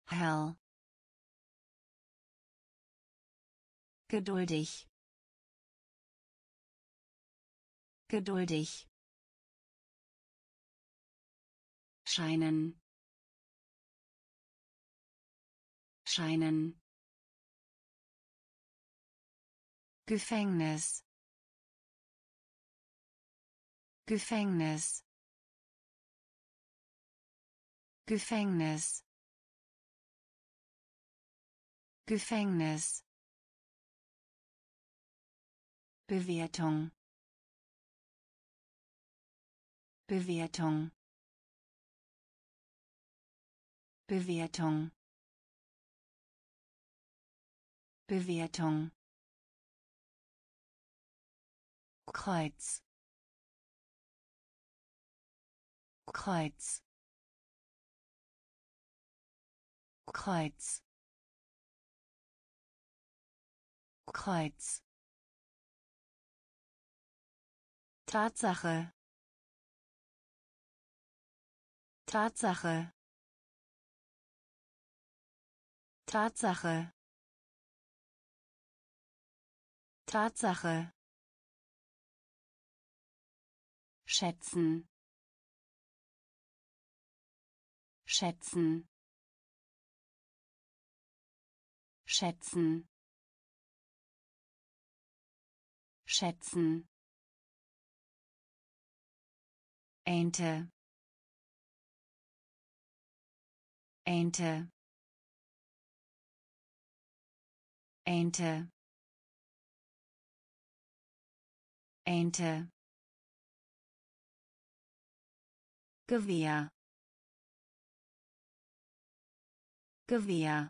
Hell. Geduldig geduldig. Scheinen. Scheinen. Gefängnis. Gefängnis. Gefängnis. Gefängnis. Bewertung Bewertung. Bewertung. Bewertung. Kreuz. Kreuz. Kreuz. Kreuz. Tatsache Tatsache. Tatsache. Tatsache. Schätzen. Schätzen. Schätzen. Schätzen. Ente Ente. Ente. Ente. Gewehr Gewehr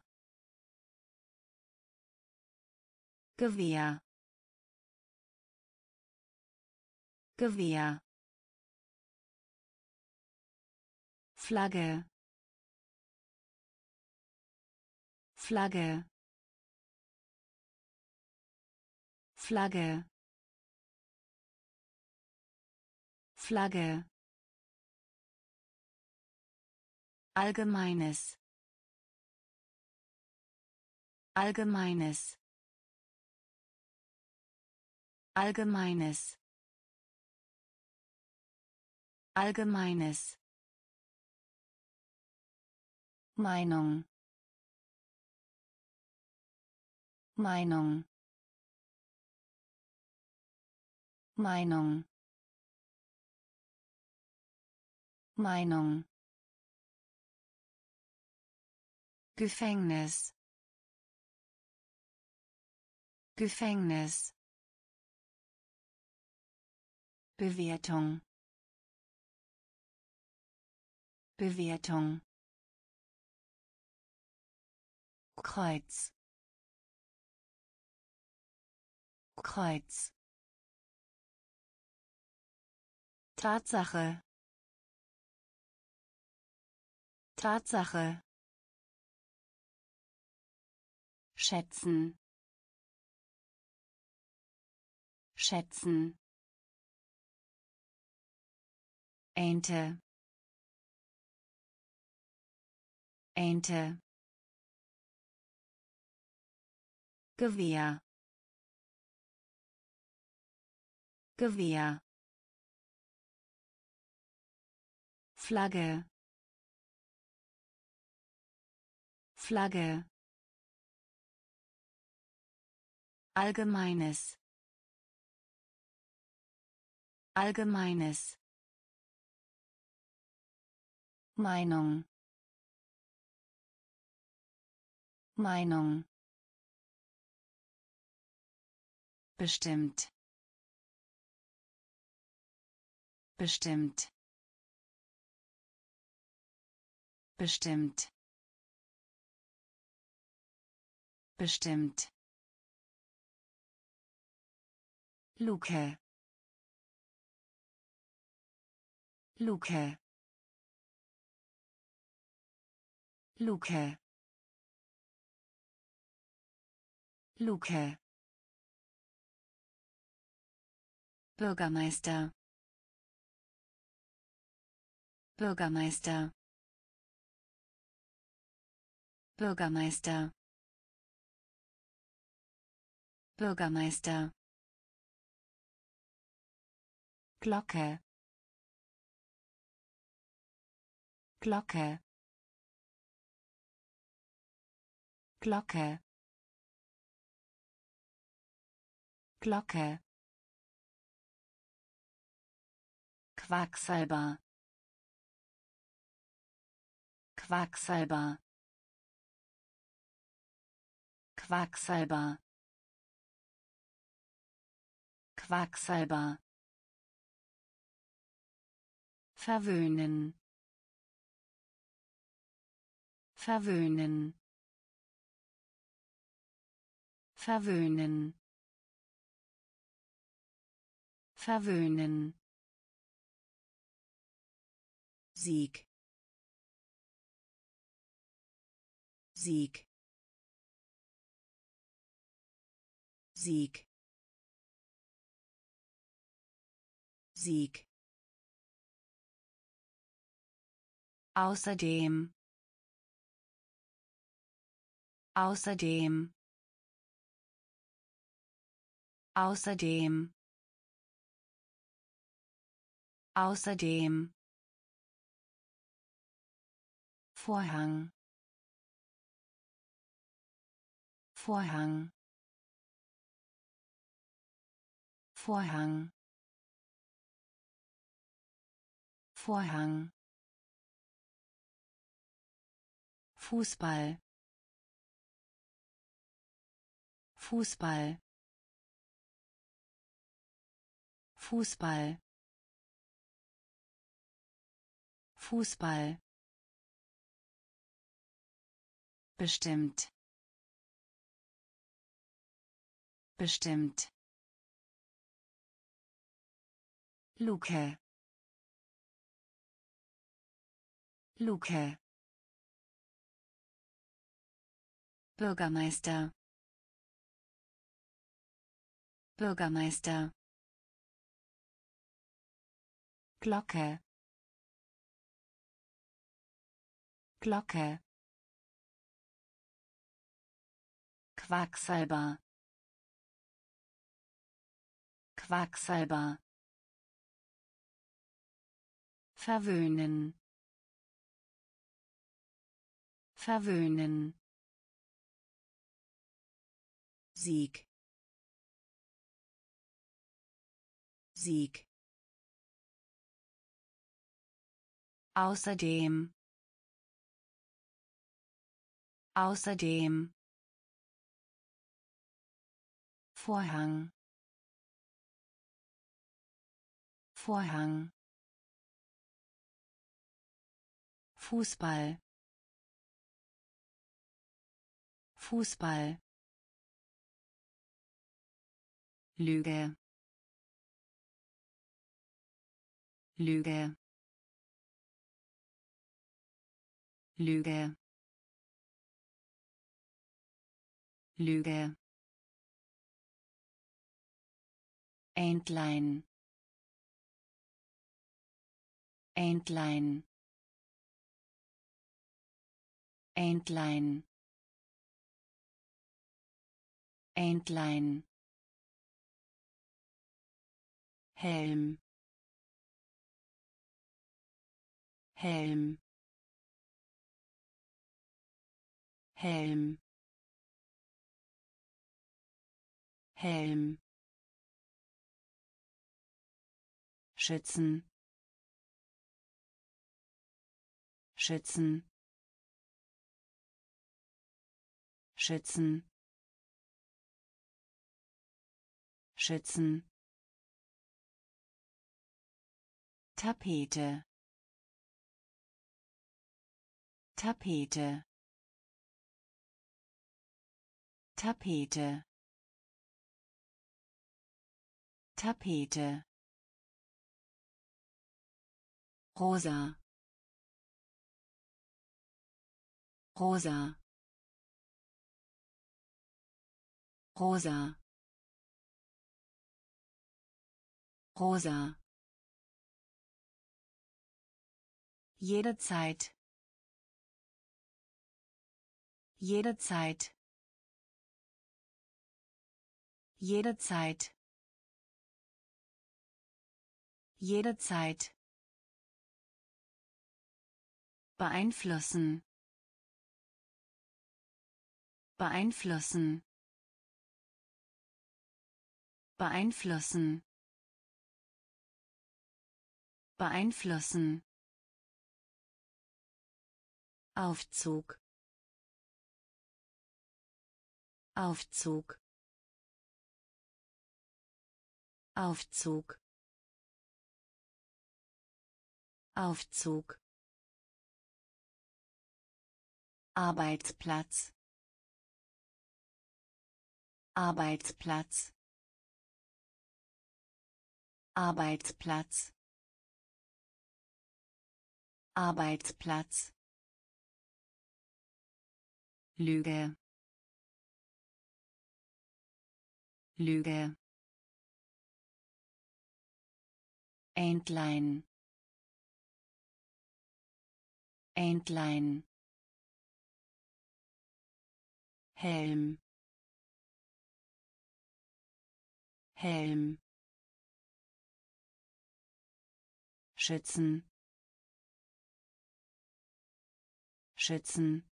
Gewehr Gewehr Flagge Flagge. Flagge. Flagge. Allgemeines. Allgemeines. Allgemeines. Allgemeines. Meinung Meinung. Meinung. Meinung. Gefängnis. Gefängnis. Bewertung. Bewertung. Kreuz Kreuz Tatsache. Tatsache. Schätzen. Schätzen. Ente. Ente. Gewehr Gewehr. Flagge. Flagge. Allgemeines. Allgemeines. Meinung. Meinung. Bestimmt bestimmt. Bestimmt. Bestimmt. Luke. Luke. Luke. Luke. Bürgermeister Bürgermeister. Bürgermeister. Bürgermeister. Glocke. Glocke. Glocke. Glocke. Quacksalber Quacksalber. Quacksalber. Quacksalber. Verwöhnen. Verwöhnen. Verwöhnen. Verwöhnen. Sieg Sieg Sieg Sieg Außerdem. Außerdem. Außerdem. Außerdem. Vorhang. Vorhang. Vorhang. Vorhang. Fußball Fußball Fußball Fußball bestimmt bestimmt. Luke. Luke. Bürgermeister. Bürgermeister. Glocke. Glocke. Quacksalber Quacksalber. Verwöhnen. Verwöhnen. Sieg. Sieg. Außerdem. Außerdem. Vorhang Vorhang. Fußball. Fußball. Lüge. Lüge. Lüge. Lüge. Entlein Entlein. Entlein. Entlein. Helm. Helm. Helm. Helm. Schützen schützen. Schützen. Schützen. Tapete. Tapete. Tapete. Tapete. Rosa rosa. Rosa. Rosa. Jederzeit jederzeit jederzeit jederzeit beeinflussen beeinflussen. Beeinflussen. Beeinflussen. Aufzug. Aufzug. Aufzug. Aufzug. Arbeitsplatz Arbeitsplatz. Arbeitsplatz. Arbeitsplatz. Lüge. Lüge. Entlein. Entlein. Helm Helm. Schützen. Schützen.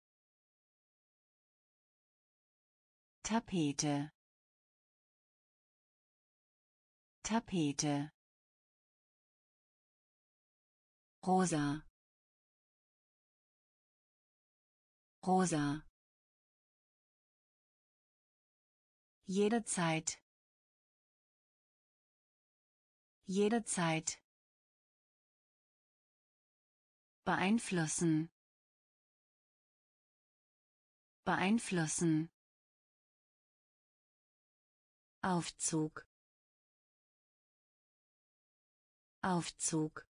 Tapete. Tapete. Rosa. Rosa. Jederzeit jederzeit beeinflussen. Beeinflussen. Aufzug. Aufzug.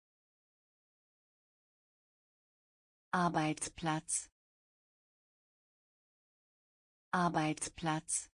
Arbeitsplatz. Arbeitsplatz